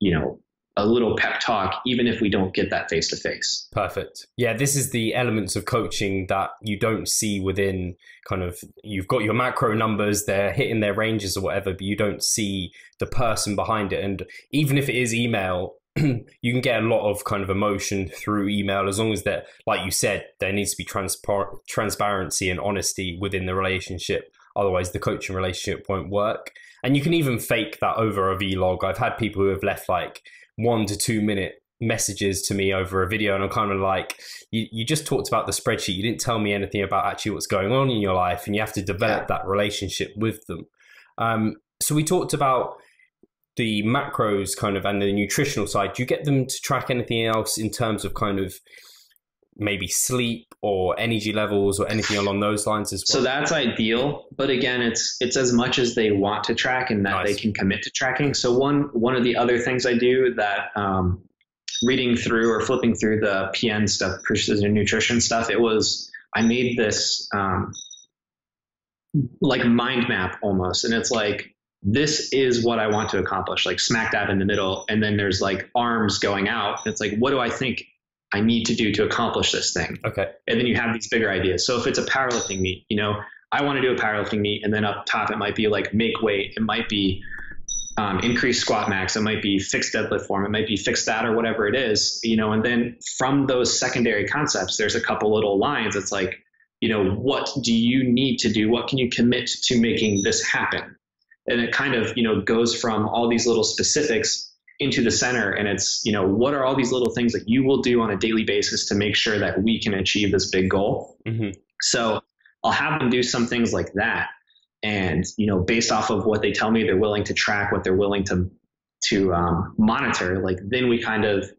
you know a little pep talk, even if we don't get that face to face. Perfect. Yeah, this is the elements of coaching that you don't see within kind of you've got your macro numbers, they're hitting their ranges or whatever, but you don't see the person behind it. And even if it is email, you can get a lot of kind of emotion through email as long as that, like you said, there needs to be transpar- transparency and honesty within the relationship. Otherwise, the coaching relationship won't work. And you can even fake that over a vlog. I've had people who have left like one to two minute messages to me over a video and I'm kind of like you, you just talked about the spreadsheet. You didn't tell me anything about actually what's going on in your life and you have to develop yeah. that relationship with them. Um, so we talked about the macros kind of and the nutritional side. Do you get them to track anything else in terms of kind of maybe sleep or energy levels or anything along those lines as well? So that's ideal, but again, it's it's as much as they want to track and that nice. they can commit to tracking. So one one of the other things I do that um, reading through or flipping through the PN stuff, precision nutrition stuff, it was I made this um, like mind map almost, and it's like this is what I want to accomplish, like smack dab in the middle, and then there's like arms going out. It's like, what do I think I need to do to accomplish this thing. Okay. And then you have these bigger ideas. So if it's a powerlifting meet, you know, I want to do a powerlifting meet, and then up top it might be like make weight, it might be um, increase squat max, it might be fixed deadlift form, it might be fixed that or whatever it is, you know. And then from those secondary concepts, there's a couple little lines. It's like, you know, what do you need to do? What can you commit to making this happen? And it kind of, you know, goes from all these little specifics into the center and it's you know what are all these little things that you will do on a daily basis to make sure that we can achieve this big goal mm-hmm. so i'll have them do some things like that and you know based off of what they tell me they're willing to track what they're willing to to um, monitor like then we kind of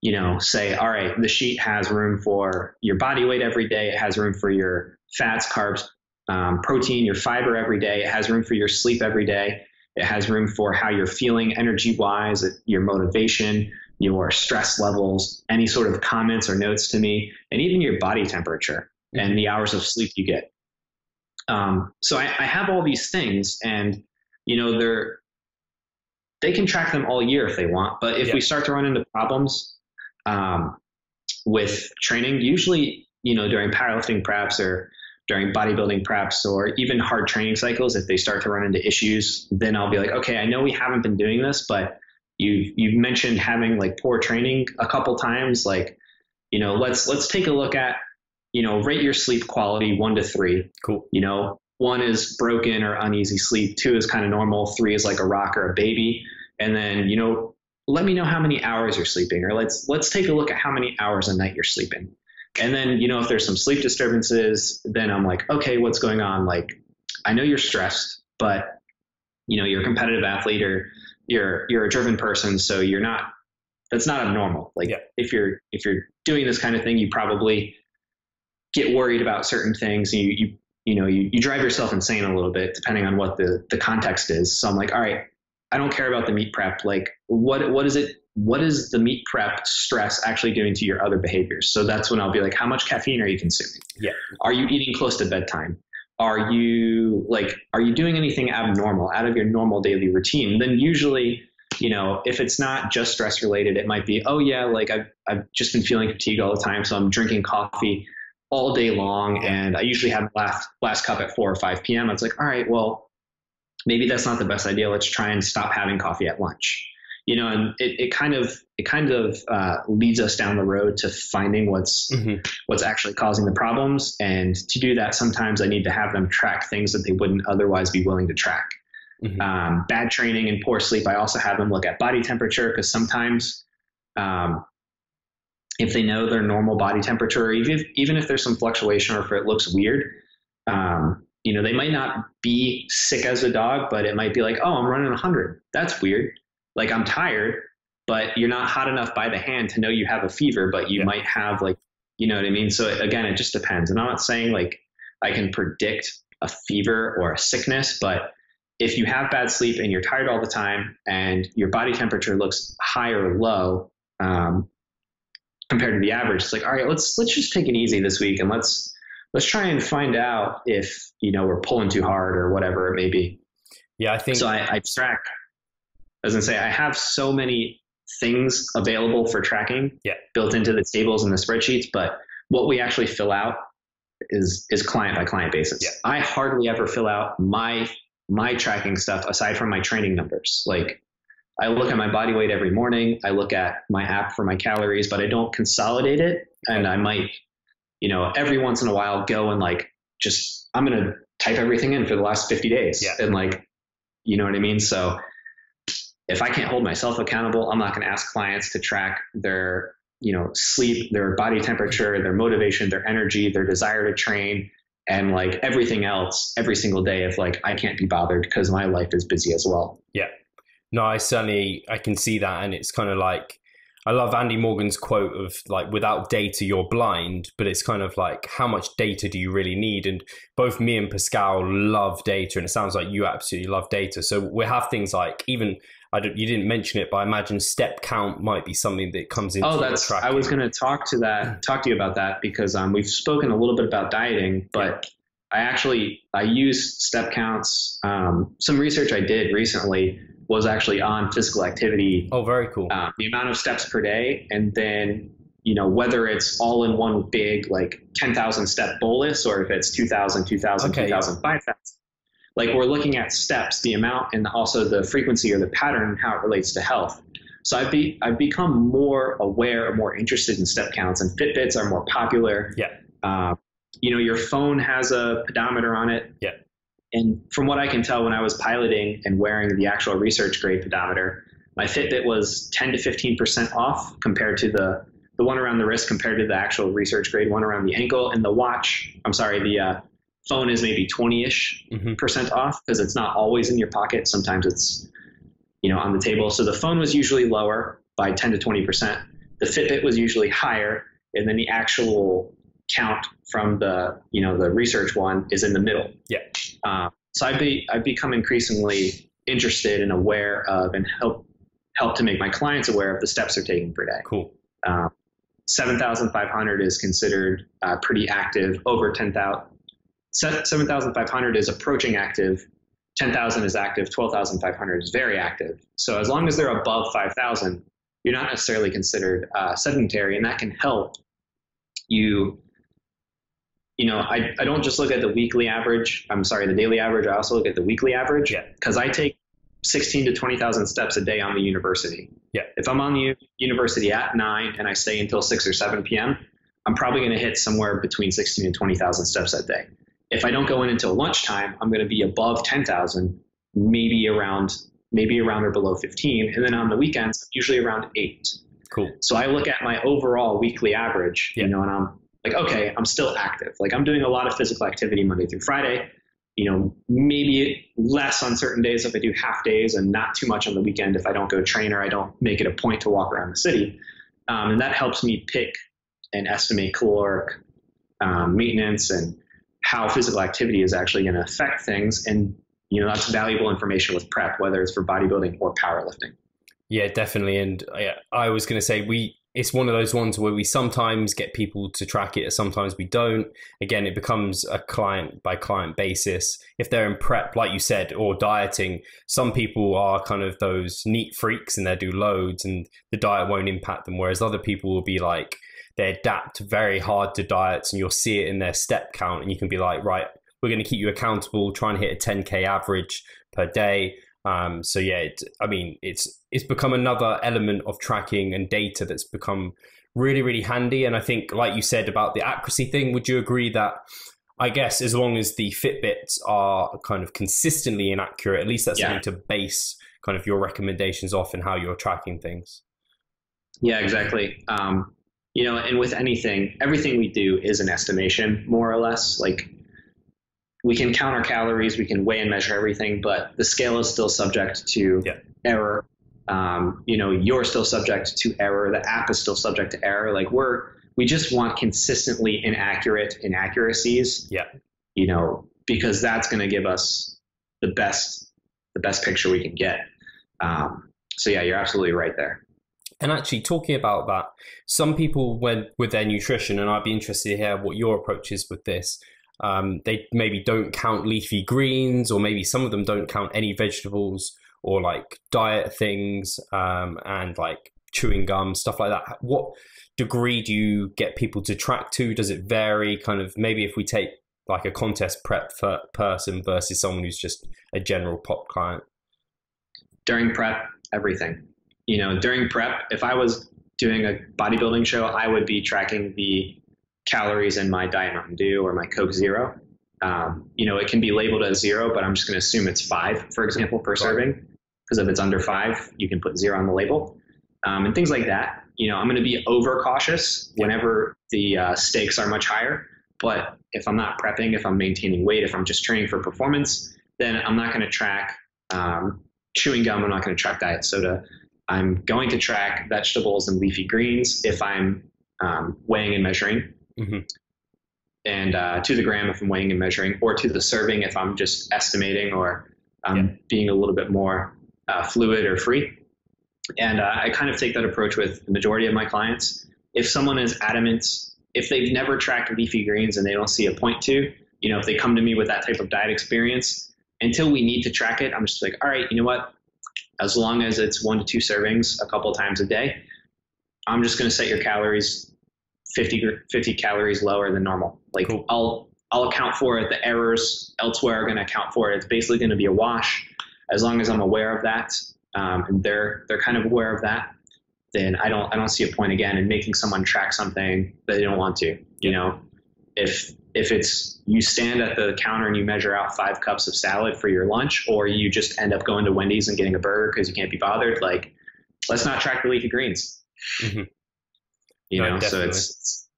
you know say all right the sheet has room for your body weight every day it has room for your fats carbs um, protein, your fiber every day. It has room for your sleep every day. It has room for how you're feeling energy wise, your motivation, your stress levels, any sort of comments or notes to me, and even your body temperature and the hours of sleep you get. Um, so I, I, have all these things, and you know they're they can track them all year if they want. But if yeah. we start to run into problems um, with training, usually you know during powerlifting preps or during bodybuilding preps or even hard training cycles, if they start to run into issues, then I'll be like, okay, I know we haven't been doing this, but you've you've mentioned having like poor training a couple times. Like, you know, let's let's take a look at, you know, rate your sleep quality one to three. Cool. You know, one is broken or uneasy sleep, two is kind of normal, three is like a rock or a baby. And then, you know, let me know how many hours you're sleeping, or let's let's take a look at how many hours a night you're sleeping. And then, you know, if there's some sleep disturbances, then I'm like, okay, what's going on? Like, I know you're stressed, but you know, you're a competitive athlete or you're you're a driven person, so you're not that's not abnormal. Like yeah. if you're if you're doing this kind of thing, you probably get worried about certain things and you you you know, you, you drive yourself insane a little bit depending on what the the context is. So I'm like, all right, I don't care about the meet prep. Like what what is it what is the meet prep stress actually doing to your other behaviors? So that's when I'll be like, how much caffeine are you consuming? Yeah. Are you eating close to bedtime? Are you like, are you doing anything abnormal out of your normal daily routine? Then usually, you know, if it's not just stress related, it might be, oh yeah, like I've, I've just been feeling fatigued all the time. So I'm drinking coffee all day long. And I usually have last, last cup at 4 or 5 p.m. It's like, all right, well, maybe that's not the best idea. Let's try and stop having coffee at lunch you know, and it, it kind of it kind of uh, leads us down the road to finding what's mm-hmm. what's actually causing the problems. And to do that, sometimes I need to have them track things that they wouldn't otherwise be willing to track. Mm-hmm. Um, bad training and poor sleep. I also have them look at body temperature because sometimes, um, if they know their normal body temperature, even if, even if there's some fluctuation or if it looks weird, um, you know, they might not be sick as a dog, but it might be like, oh, I'm running 100. That's weird like I'm tired, but you're not hot enough by the hand to know you have a fever, but you yeah. might have like, you know what I mean? So again, it just depends. And I'm not saying like I can predict a fever or a sickness, but if you have bad sleep and you're tired all the time and your body temperature looks high or low um, compared to the average, it's like, all right, let's let's just take it easy this week and let's let's try and find out if you know we're pulling too hard or whatever it may be. Yeah, I think so. I, I track I was gonna say I have so many things available for tracking yeah. built into the tables and the spreadsheets, but what we actually fill out is is client by client basis. Yeah. I hardly ever fill out my my tracking stuff aside from my training numbers. Like I look at my body weight every morning. I look at my app for my calories, but I don't consolidate it. And I might, you know, every once in a while go and like just I'm gonna type everything in for the last 50 days. Yeah. And like, you know what I mean? So if I can't hold myself accountable, I'm not going to ask clients to track their, you know, sleep, their body temperature, their motivation, their energy, their desire to train, and like everything else every single day if like I can't be bothered because my life is busy as well. Yeah. No, I certainly I can see that and it's kind of like I love Andy Morgan's quote of like, without data, you're blind, but it's kind of like, how much data do you really need? And both me and Pascal love data, and it sounds like you absolutely love data. So we have things like, even, I don't, you didn't mention it, but I imagine step count might be something that comes into oh, that's, I was going to talk to that, talk to you about that because um, we've spoken a little bit about dieting, but I actually, I use step counts. Um, some research I did recently was actually on physical activity. Oh, very cool. Uh, the amount of steps per day, and then you know whether it's all in one big like 10,000 step bolus or if it's 2,000, 2,000, okay. 2,000, 5,000. Like we're looking at steps, the amount, and also the frequency or the pattern and how it relates to health. So I've be I've become more aware or more interested in step counts, and Fitbits are more popular. Yeah. Uh, you know, your phone has a pedometer on it. Yeah. And from what I can tell, when I was piloting and wearing the actual research grade pedometer, my Fitbit was 10 to 15% off compared to the, the one around the wrist compared to the actual research grade one around the ankle. And the watch, I'm sorry, the uh, phone is maybe 20 ish mm-hmm. percent off because it's not always in your pocket. Sometimes it's, you know, on the table. So the phone was usually lower by 10 to 20%. The Fitbit was usually higher. And then the actual count from the you know the research one is in the middle. Yeah. Uh, so I've be I've become increasingly interested and aware of and help help to make my clients aware of the steps they're taking per day. Cool. Uh, 7,500 is considered uh, pretty active. Over 10,000, 7,500 is approaching active. 10,000 is active. 12,500 is very active. So as long as they're above 5,000, you're not necessarily considered uh, sedentary, and that can help you. You know, I, I don't just look at the weekly average. I'm sorry, the daily average. I also look at the weekly average because I take 16 to 20,000 steps a day on the university. Yeah. If I'm on the university at 9 and I stay until 6 or 7 p.m., I'm probably going to hit somewhere between 16 and 20,000 steps that day. If I don't go in until lunchtime, I'm going to be above 10,000, maybe around maybe around or below 15, and then on the weekends, usually around 8. Cool. So I look at my overall weekly average, Yeah. you know, and I'm like, okay, I'm still active. Like I'm doing a lot of physical activity Monday through Friday. You know, maybe less on certain days if I do half days, and not too much on the weekend if I don't go train or I don't make it a point to walk around the city. Um, and that helps me pick and estimate caloric um, maintenance and how physical activity is actually going to affect things. And you know, that's valuable information with prep, whether it's for bodybuilding or powerlifting. Yeah, definitely. And I was going to say we. It's one of those ones where we sometimes get people to track it, sometimes we don't. Again, it becomes a client by client basis. If they're in prep, like you said, or dieting, some people are kind of those neat freaks and they do loads, and the diet won't impact them. Whereas other people will be like they adapt very hard to diets, and you'll see it in their step count, and you can be like, right, we're going to keep you accountable, try and hit a 10k average per day. Um, so yeah, it, I mean, it's it's become another element of tracking and data that's become really really handy. And I think, like you said about the accuracy thing, would you agree that? I guess as long as the Fitbits are kind of consistently inaccurate, at least that's Yeah. something to base kind of your recommendations off and how you're tracking things. Yeah, exactly. Um, you know, and with anything, everything we do is an estimation, more or less. Like we can count our calories, we can weigh and measure everything, but the scale is still subject to Yeah. error. Um, you know, you're still subject to error. The app is still subject to error. Like we're, we just want consistently inaccurate inaccuracies. Yeah. You know, because that's going to give us the best, the best picture we can get. Um, so yeah, you're absolutely right there. And actually, talking about that, some people, went with their nutrition, and I'd be interested to hear what your approach is with this. Um, they maybe don't count leafy greens, or maybe some of them don't count any vegetables or like diet things um, and like chewing gum, stuff like that. What degree do you get people to track to? Does it vary? Kind of maybe if we take like a contest prep person versus someone who's just a general pop client. during prep, everything. You know, during prep, if I was doing a bodybuilding show, I would be tracking the calories in my Diet Mountain Dew or my Coke Zero. Um, you know, it can be labeled as zero, but I'm just going to assume it's five, for example, per serving. Because if it's under five, you can put zero on the label, um, and things like that. You know, I'm going to be over cautious whenever the uh, stakes are much higher. But if I'm not prepping, if I'm maintaining weight, if I'm just training for performance, then I'm not going to track um, chewing gum. I'm not going to track diet soda. I'm going to track vegetables and leafy greens if I'm um, weighing and measuring, Mhm. and uh, to the gram if I'm weighing and measuring, or to the serving if I'm just estimating or um, Yeah. being a little bit more uh, fluid or free. And uh, I kind of take that approach with the majority of my clients. If someone is adamant, if they've never tracked leafy greens and they don't see a point to, you know, if they come to me with that type of diet experience, until we need to track it, I'm just like, all right, you know what? As long as it's one to two servings a couple times a day, I'm just going to set your calories 50, 50 calories lower than normal. Like Cool. I'll I'll account for it. The errors elsewhere are going to account for it. It's basically going to be a wash. As long as I'm aware of that, um, and they're they're kind of aware of that, then I don't I don't see a point again in making someone track something that they don't want to. You know, if if it's you stand at the counter and you measure out five cups of salad for your lunch, or you just end up going to Wendy's and getting a burger because you can't be bothered, like let's not track the leafy greens. Mhm. You No, know, so it's,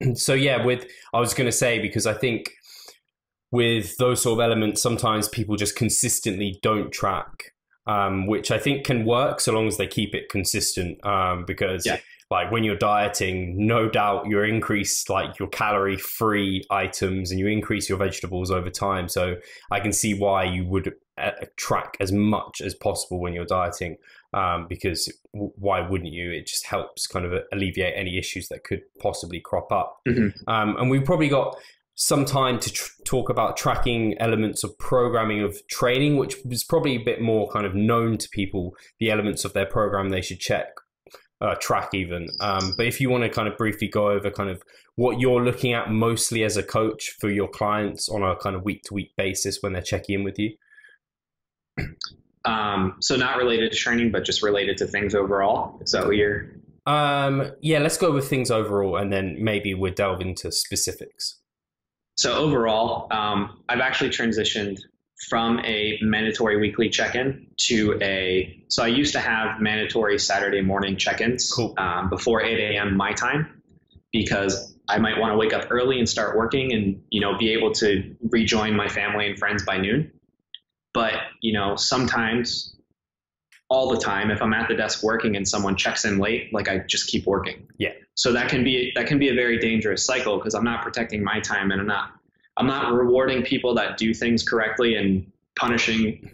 it's so yeah with i was going to say because i think with those sort of elements sometimes people just consistently don't track um, which i think can work so long as they keep it consistent um, because Yeah. Like when you're dieting, no doubt you increase like your calorie free items and you increase your vegetables over time. So I can see why you would uh, track as much as possible when you're dieting um, because w- why wouldn't you? It just helps kind of alleviate any issues that could possibly crop up. Mm-hmm. Um, and we've probably got some time to tr- talk about tracking elements of programming of training, which is probably a bit more kind of known to people, the elements of their program they should check, uh, track even. Um, but if you want to kind of briefly go over kind of what you're looking at mostly as a coach for your clients on a kind of week to week basis when they're checking in with you. Um, so not related to training, but just related to things overall. Is that what you're? Um, yeah, let's go with things overall, and then maybe we'll delve into specifics. So overall, um, I've actually transitioned from a mandatory weekly check-in to a. So I used to have mandatory Saturday morning check-ins cool. um, before 8 a.m. my time because I might want to wake up early and start working and you know be able to rejoin my family and friends by noon. But, you know, sometimes all the time if i'm at the desk working and someone checks in late like i just keep working yeah so that can be that can be a very dangerous cycle because i'm not protecting my time and i'm not i'm not rewarding people that do things correctly and punishing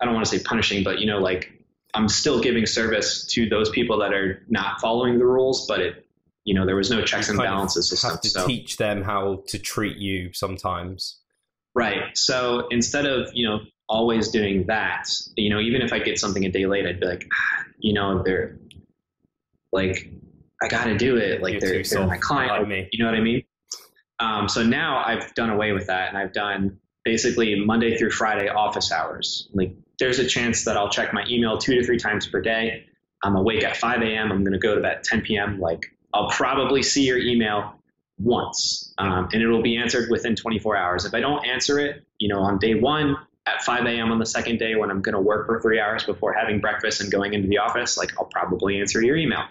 i don't want to say punishing but you know like i'm still giving service to those people that are not following the rules but it you know there was no checks and balances system have to so. teach them how to treat you sometimes Right. So instead of, you know, always doing that, you know, even if I get something a day late, I'd be like, ah, you know, they're like, I got to do it. Like they're, they're my client. Me. You know what I mean? Um, so now I've done away with that and I've done basically Monday through Friday office hours. Like there's a chance that I'll check my email two to three times per day. I'm awake at 5 a.m. I'm going to go to bed at 10 p.m. Like I'll probably see your email once, um, and it will be answered within 24 hours. If I don't answer it, you know, on day one at 5 a.m. on the second day when I'm going to work for three hours before having breakfast and going into the office, like I'll probably answer your email.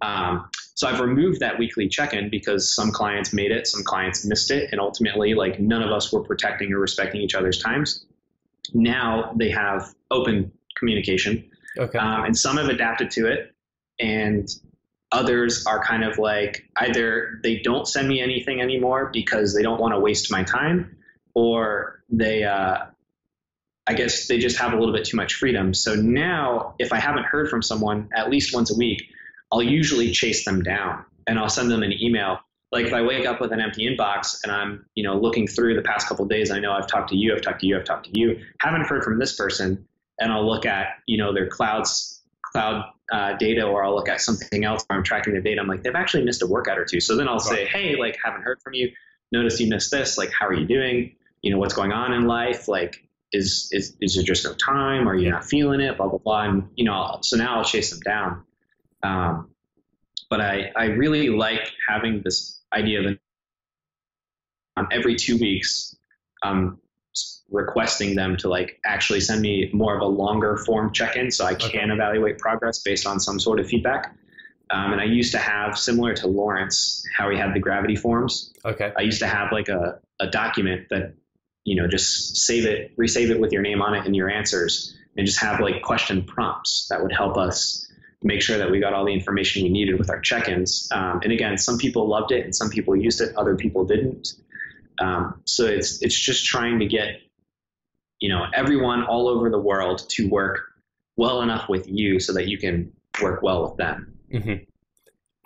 Um, so I've removed that weekly check-in because some clients made it, some clients missed it, and ultimately, like none of us were protecting or respecting each other's times. Now they have open communication, okay. um, and some have adapted to it, and Others are kind of like either they don't send me anything anymore because they don't want to waste my time, or they, uh, I guess they just have a little bit too much freedom. So now, if I haven't heard from someone at least once a week, I'll usually chase them down and I'll send them an email. Like if I wake up with an empty inbox and I'm, you know, looking through the past couple days, I know I've talked to you, I've talked to you, I've talked to you, haven't heard from this person, and I'll look at, you know, their clouds cloud uh, data or I'll look at something else where I'm tracking their data. I'm like, they've actually missed a workout or two. So then I'll say, hey, like, haven't heard from you. Notice you missed this. Like, how are you doing? You know, what's going on in life? Like, is is is there just no time? Are you not feeling it? Blah blah blah. And you know, so now I'll chase them down. Um, but I I really like having this idea of um, every two weeks, um, requesting them to like actually send me more of a longer form check-in so I can evaluate progress based on some sort of feedback. Um, and I used to have similar to Lawrence, how he had the gravity forms. Okay. I used to have like a, a document that, you know, just save it, resave it with your name on it and your answers, and just have like question prompts that would help us make sure that we got all the information we needed with our check-ins. Um, and again, some people loved it and some people used it, other people didn't. Um, so it's it's just trying to get you know everyone all over the world to work well enough with you so that you can work well with them. Mm-hmm.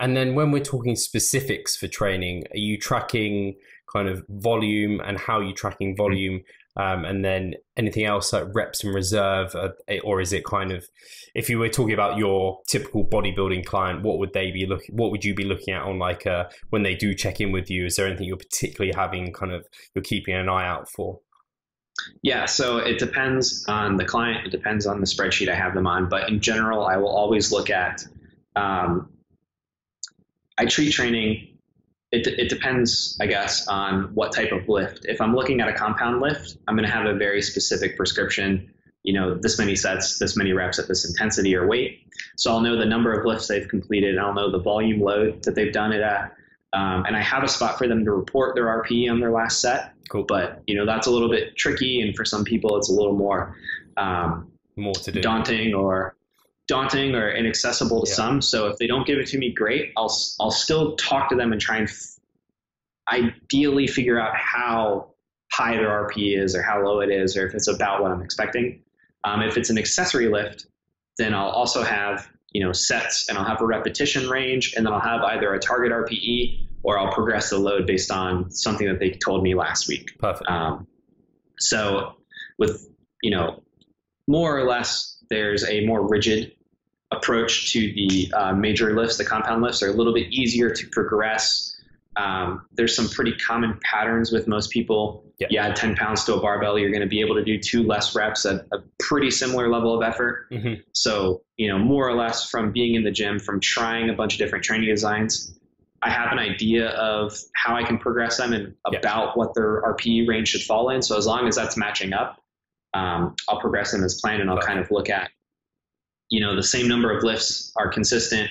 And then when we're talking specifics for training, are you tracking kind of volume and how are you tracking volume? Um, and then anything else like reps and reserve, uh, or is it kind of, if you were talking about your typical bodybuilding client, what would they be looking? What would you be looking at on like uh, when they do check in with you? Is there anything you're particularly having kind of you're keeping an eye out for? Yeah, so it depends on the client. It depends on the spreadsheet I have them on. But in general, I will always look at. Um, I treat training. It, it depends, I guess, on what type of lift. If I'm looking at a compound lift, I'm going to have a very specific prescription. You know, this many sets, this many reps at this intensity or weight. So I'll know the number of lifts they've completed. I'll know the volume load that they've done it at. Um, and I have a spot for them to report their RPE on their last set. Cool. But you know that's a little bit tricky, and for some people it's a little more um, more to do. daunting or daunting or inaccessible to Yeah. some. So if they don't give it to me, great. I'll I'll still talk to them and try and f- ideally figure out how high their RPE is or how low it is or if it's about what I'm expecting. Um, if it's an accessory lift, then I'll also have you know sets and I'll have a repetition range and then I'll have either a target RPE or I'll progress the load based on something that they told me last week. Perfect. Um, so with you know more or less, there's a more rigid approach to the uh, major lifts. The compound lifts are a little bit easier to progress. Um, there's some pretty common patterns with most people. Yeah. You add 10 pounds to a barbell, you're going to be able to do two less reps at a pretty similar level of effort. hmm So, you know, more or less from being in the gym, from trying a bunch of different training designs, I have an idea of how I can progress them and Yeah. about what their RPE range should fall in. So as long as that's matching up, um, I'll progress them as planned and I'll kind of look at, you know, the same number of lifts are consistent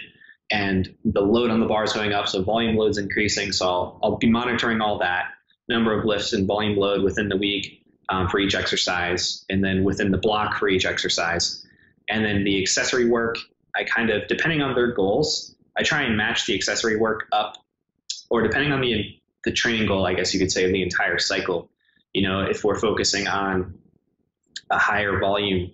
and the load on the bar is going up. So volume load's increasing. So I'll, I'll be monitoring all that number of lifts and volume load within the week um, for each exercise and then within the block for each exercise. And then the accessory work, I kind of, depending on their goals, I try and match the accessory work up, or depending on the the training goal, I guess you could say, of the entire cycle. You know, if we're focusing on a higher volume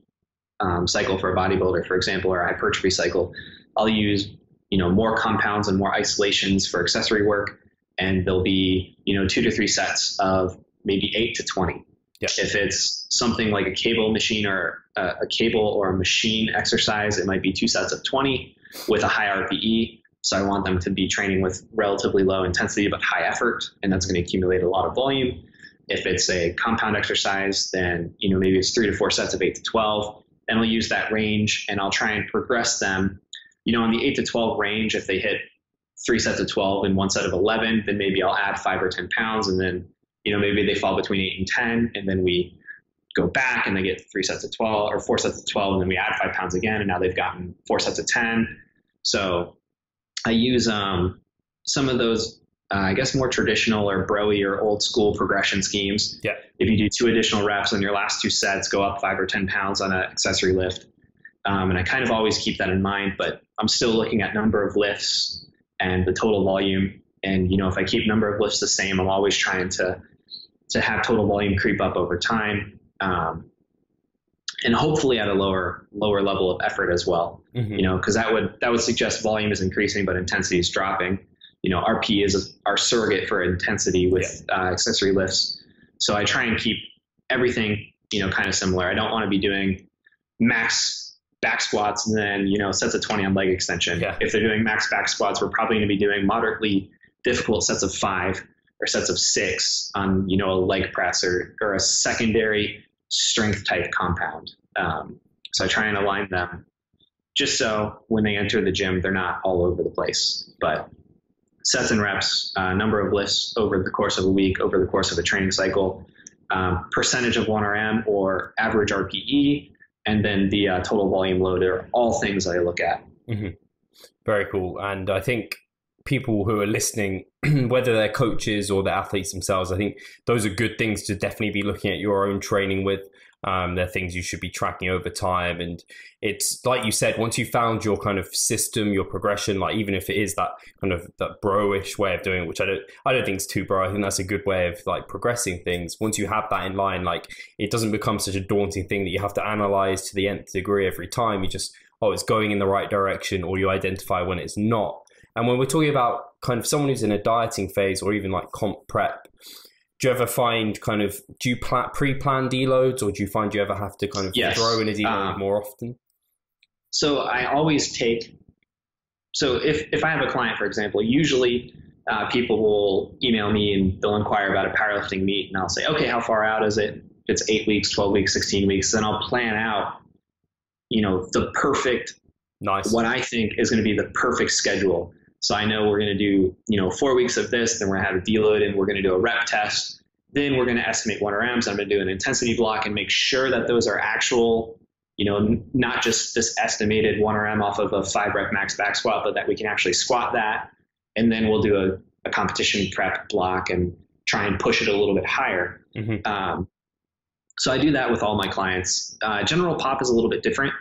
um, cycle for a bodybuilder, for example, or a hypertrophy cycle, I'll use you know more compounds and more isolations for accessory work, and there'll be you know two to three sets of maybe eight to twenty. If it's something like a cable machine or a, a cable or a machine exercise, it might be two sets of 20 with a high RPE. So I want them to be training with relatively low intensity but high effort, and that's going to accumulate a lot of volume. If it's a compound exercise, then you know maybe it's three to four sets of eight to 12, and I'll use that range and I'll try and progress them. You know, in the eight to 12 range, if they hit three sets of 12 and one set of 11, then maybe I'll add five or 10 pounds, and then you know maybe they fall between eight and 10, and then we go back and they get three sets of 12 or four sets of 12, and then we add five pounds again, and now they've gotten four sets of 10. So I use um, some of those, uh, I guess, more traditional or broy or old school progression schemes. Yeah. If you do two additional reps on your last two sets, go up five or 10 pounds on an accessory lift. Um, and I kind of always keep that in mind, but I'm still looking at number of lifts and the total volume. And, you know, if I keep number of lifts the same, I'm always trying to, to have total volume creep up over time. Um, and hopefully at a lower lower level of effort as well hmm you know, because that would that would suggest volume is increasing but intensity is dropping. You know, RPE is our surrogate for intensity with uh, accessory lifts. So I try and keep everything you know kind of similar. I don't want to be doing max back squats and then you know sets of 20 on leg extension. Yeah. If they're doing max back squats, we're probably going to be doing moderately difficult sets of five or sets of six on you know a leg press or or a secondary strength type compound. Um, so I try and align them just so when they enter the gym, they're not all over the place. But sets and reps, uh, number of lifts over the course of a week, over the course of a training cycle, um, percentage of 1RM or average RPE, and then the uh, total volume load are all things that I look at. Very cool. And I think people who are listening, whether they're coaches or they're athletes themselves, I think those are good things to definitely be looking at your own training with. Um, they're things you should be tracking over time. And it's like you said, once you found your kind of system, your progression, like even if it is that kind of that bro-ish way of doing it, which I don't I don't think is too bro. I think that's a good way of like progressing things. Once you have that in line, like it doesn't become such a daunting thing that you have to analyze to the nth degree every time. You just, oh, it's going in the right direction, or you identify when it's not. And when we're talking about kind of someone who's in a dieting phase or even like comp prep, do you ever find kind of do you pla- pre-plan deloads or do you find you ever have to kind of Yes. throw in a deload Um, more often? So I always take. So if if I have a client, for example, usually uh, people will email me and they'll inquire about a powerlifting meet, and I'll say, okay, how far out is it? If it's eight weeks, twelve weeks, sixteen weeks, then I'll plan out, you know, the perfect Nice. what I think is going to be the perfect schedule. So I know we're going to do, you know, four weeks of this, then we're going to have a deload and we're going to do a rep test. Then we're going to estimate 1RMs. I'm going to do an intensity block and make sure that those are actual, you know, not just this estimated 1RM off of a five rep max back squat, but that we can actually squat that. And then we'll do a, a competition prep block and try and push it a little bit higher. Mhm. Um, so I do that with all my clients. Uh, General Pop is a little bit different.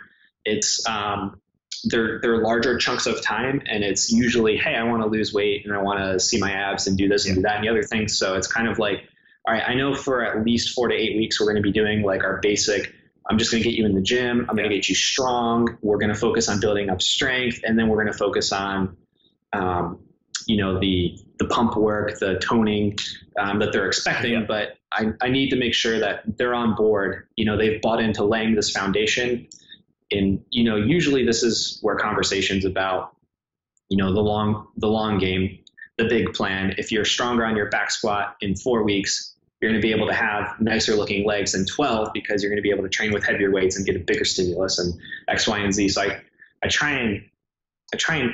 It's um, they're they're larger chunks of time, and it's usually, hey, I want to lose weight and I want to see my abs and do this and do that and the other things. So it's kind of like, all right, I know for at least four to eight weeks we're going to be doing like our basic. I'm just going to get you in the gym. I'm going to get you strong. We're going to focus on building up strength, and then we're going to focus on, um, you know, the the pump work, the toning um, that they're expecting. Yeah. But I, I need to make sure that they're on board. You know, they've bought into laying this foundation and you know usually this is where conversations about you know the long the long game the big plan. If you're stronger on your back squat in four weeks you're going to be able to have nicer looking legs in 12 because you're going to be able to train with heavier weights and get a bigger stimulus and x y and z. So i, I try and i try and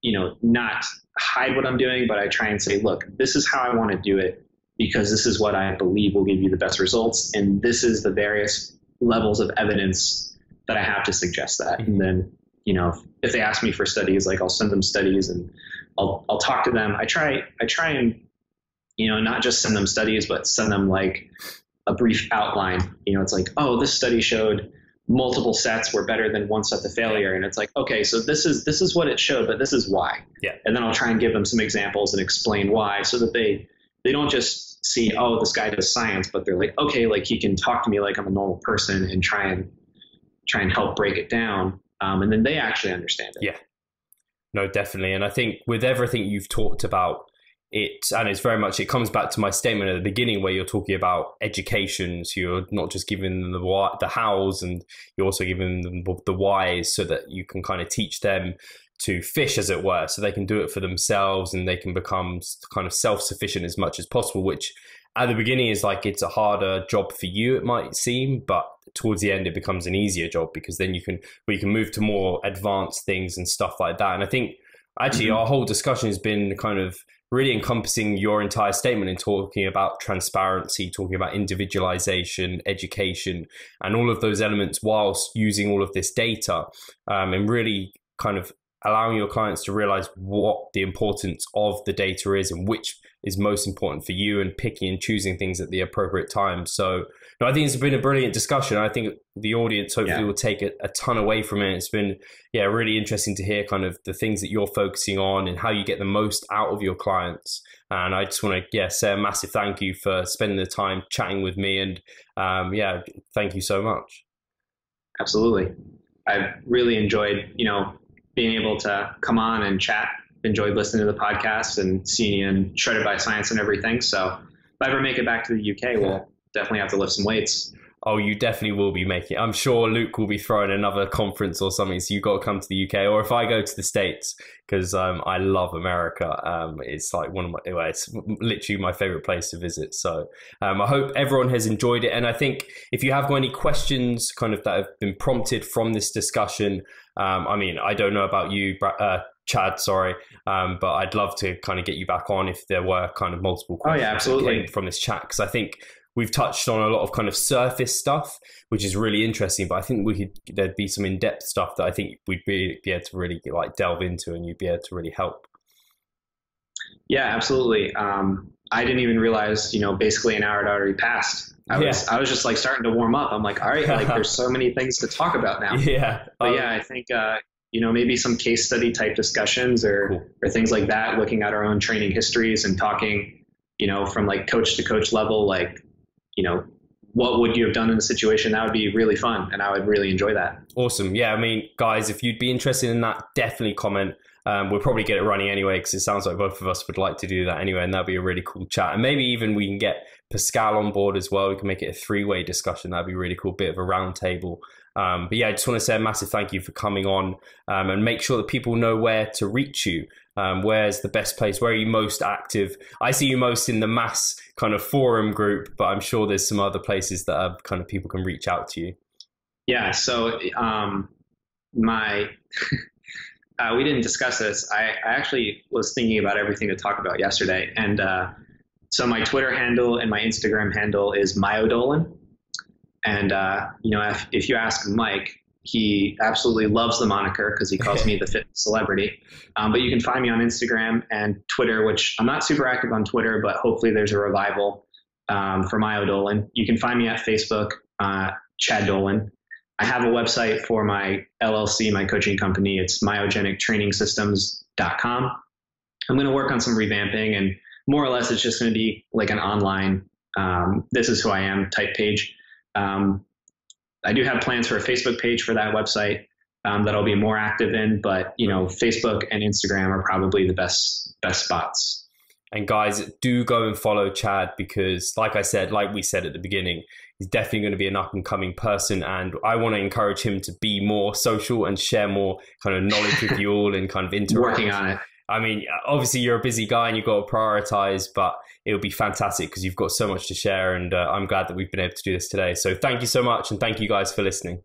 you know not hide what i'm doing but i try and say look this is how i want to do it because this is what i believe will give you the best results and this is the various levels of evidence that I have to suggest that. And mm-hmm. then, you know, if, if, they ask me for studies, like I'll send them studies and I'll, I'll talk to them. I try, I try and, you know, not just send them studies, but send them like a brief outline. You know, it's like, oh, this study showed multiple sets were better than one set to failure. And it's like, okay, so this is, this is what it showed, but this is why. Yeah. And then I'll try and give them some examples and explain why so that they, they don't just see, oh, this guy does science, but they're like, okay, like he can talk to me like I'm a normal person and try and try and help break it down. Um, and then they actually understand it. Yeah. No, definitely. And I think with everything you've talked about, it and it's very much it comes back to my statement at the beginning where you're talking about education so you're not just giving them the why, the hows and you're also giving them the whys so that you can kind of teach them to fish as it were so they can do it for themselves and they can become kind of self-sufficient as much as possible which at the beginning is like it's a harder job for you it might seem but towards the end it becomes an easier job because then you can we can move to more advanced things and stuff like that and i think actually mm-hmm. our whole discussion has been kind of really encompassing your entire statement and talking about transparency talking about individualization education and all of those elements whilst using all of this data um, and really kind of allowing your clients to realize what the importance of the data is and which is most important for you and picking and choosing things at the appropriate time. So no, I think it's been a brilliant discussion. I think the audience hopefully yeah. will take a, a, ton away from it. It's been yeah really interesting to hear kind of the things that you're focusing on and how you get the most out of your clients. And I just want to yeah say a massive thank you for spending the time chatting with me and um, yeah thank you so much. Absolutely, I've really enjoyed you know being able to come on and chat enjoyed listening to the podcast and seeing you in Shredded by Science and everything. So if I ever make it back to the UK, we'll definitely have to lift some weights. Oh, you definitely will be making. I'm sure Luke will be throwing another conference or something. So you've got to come to the UK, or if I go to the States, because um, I love America. Um, it's like one of my. Well, it's literally my favorite place to visit. So um, I hope everyone has enjoyed it, and I think if you have got any questions, kind of that have been prompted from this discussion, um, I mean, I don't know about you, uh, Chad, sorry, um, but I'd love to kind of get you back on if there were kind of multiple questions oh, yeah, absolutely. from this chat because I think we've touched on a lot of kind of surface stuff, which is really interesting. But I think we could there'd be some in depth stuff that I think we'd be, be able to really like delve into, and you'd be able to really help. Yeah, absolutely. Um, I didn't even realize, you know, basically an hour had already passed. I yeah. was I was just like starting to warm up. I'm like, all right, like there's so many things to talk about now. Yeah. But um, yeah, I think uh, you know maybe some case study type discussions or cool. or things like that, looking at our own training histories and talking, you know, from like coach to coach level, like, you know, what would you have done in the situation? That would be really fun, and I would really enjoy that. Awesome. Yeah, I mean, guys, if you'd be interested in that, definitely comment. Um, we'll probably get it running anyway because it sounds like both of us would like to do that anyway, and that'd be a really cool chat. And maybe even we can get Pascal on board as well. We can make it a three way discussion. That'd be a really cool, bit of a roundtable. Um, but yeah, I just want to say a massive thank you for coming on um, and make sure that people know where to reach you. Um, where's the best place? Where are you most active? I see you most in the mass kind of forum group, but I'm sure there's some other places that are kind of people can reach out to you. Yeah. So um, my. uh, we didn't discuss this. I, I, actually was thinking about everything to talk about yesterday, and uh, so my Twitter handle and my Instagram handle is Myodolan, and uh, you know, if, if you ask Mike, he absolutely loves the moniker because he calls me the fitness celebrity. Um, but you can find me on Instagram and Twitter, which I'm not super active on Twitter, but hopefully there's a revival um, for Myodolan. You can find me at Facebook, uh, Chad Dolan. I have a website for my LLC, my coaching company. It's myogenictrainingsystems.com. I'm going to work on some revamping, and more or less, it's just going to be like an online. Um, this is who I am type page. Um, I do have plans for a Facebook page for that website um, that I'll be more active in, but you know, Facebook and Instagram are probably the best best spots. And guys, do go and follow Chad because, like I said, like we said at the beginning, he's definitely going to be an up and coming person. And I want to encourage him to be more social and share more kind of knowledge with you all and kind of interact. Working on it. I mean, obviously you're a busy guy and you've got to prioritize, but it would be fantastic because you've got so much to share. And uh, I'm glad that we've been able to do this today. So thank you so much. And thank you guys for listening.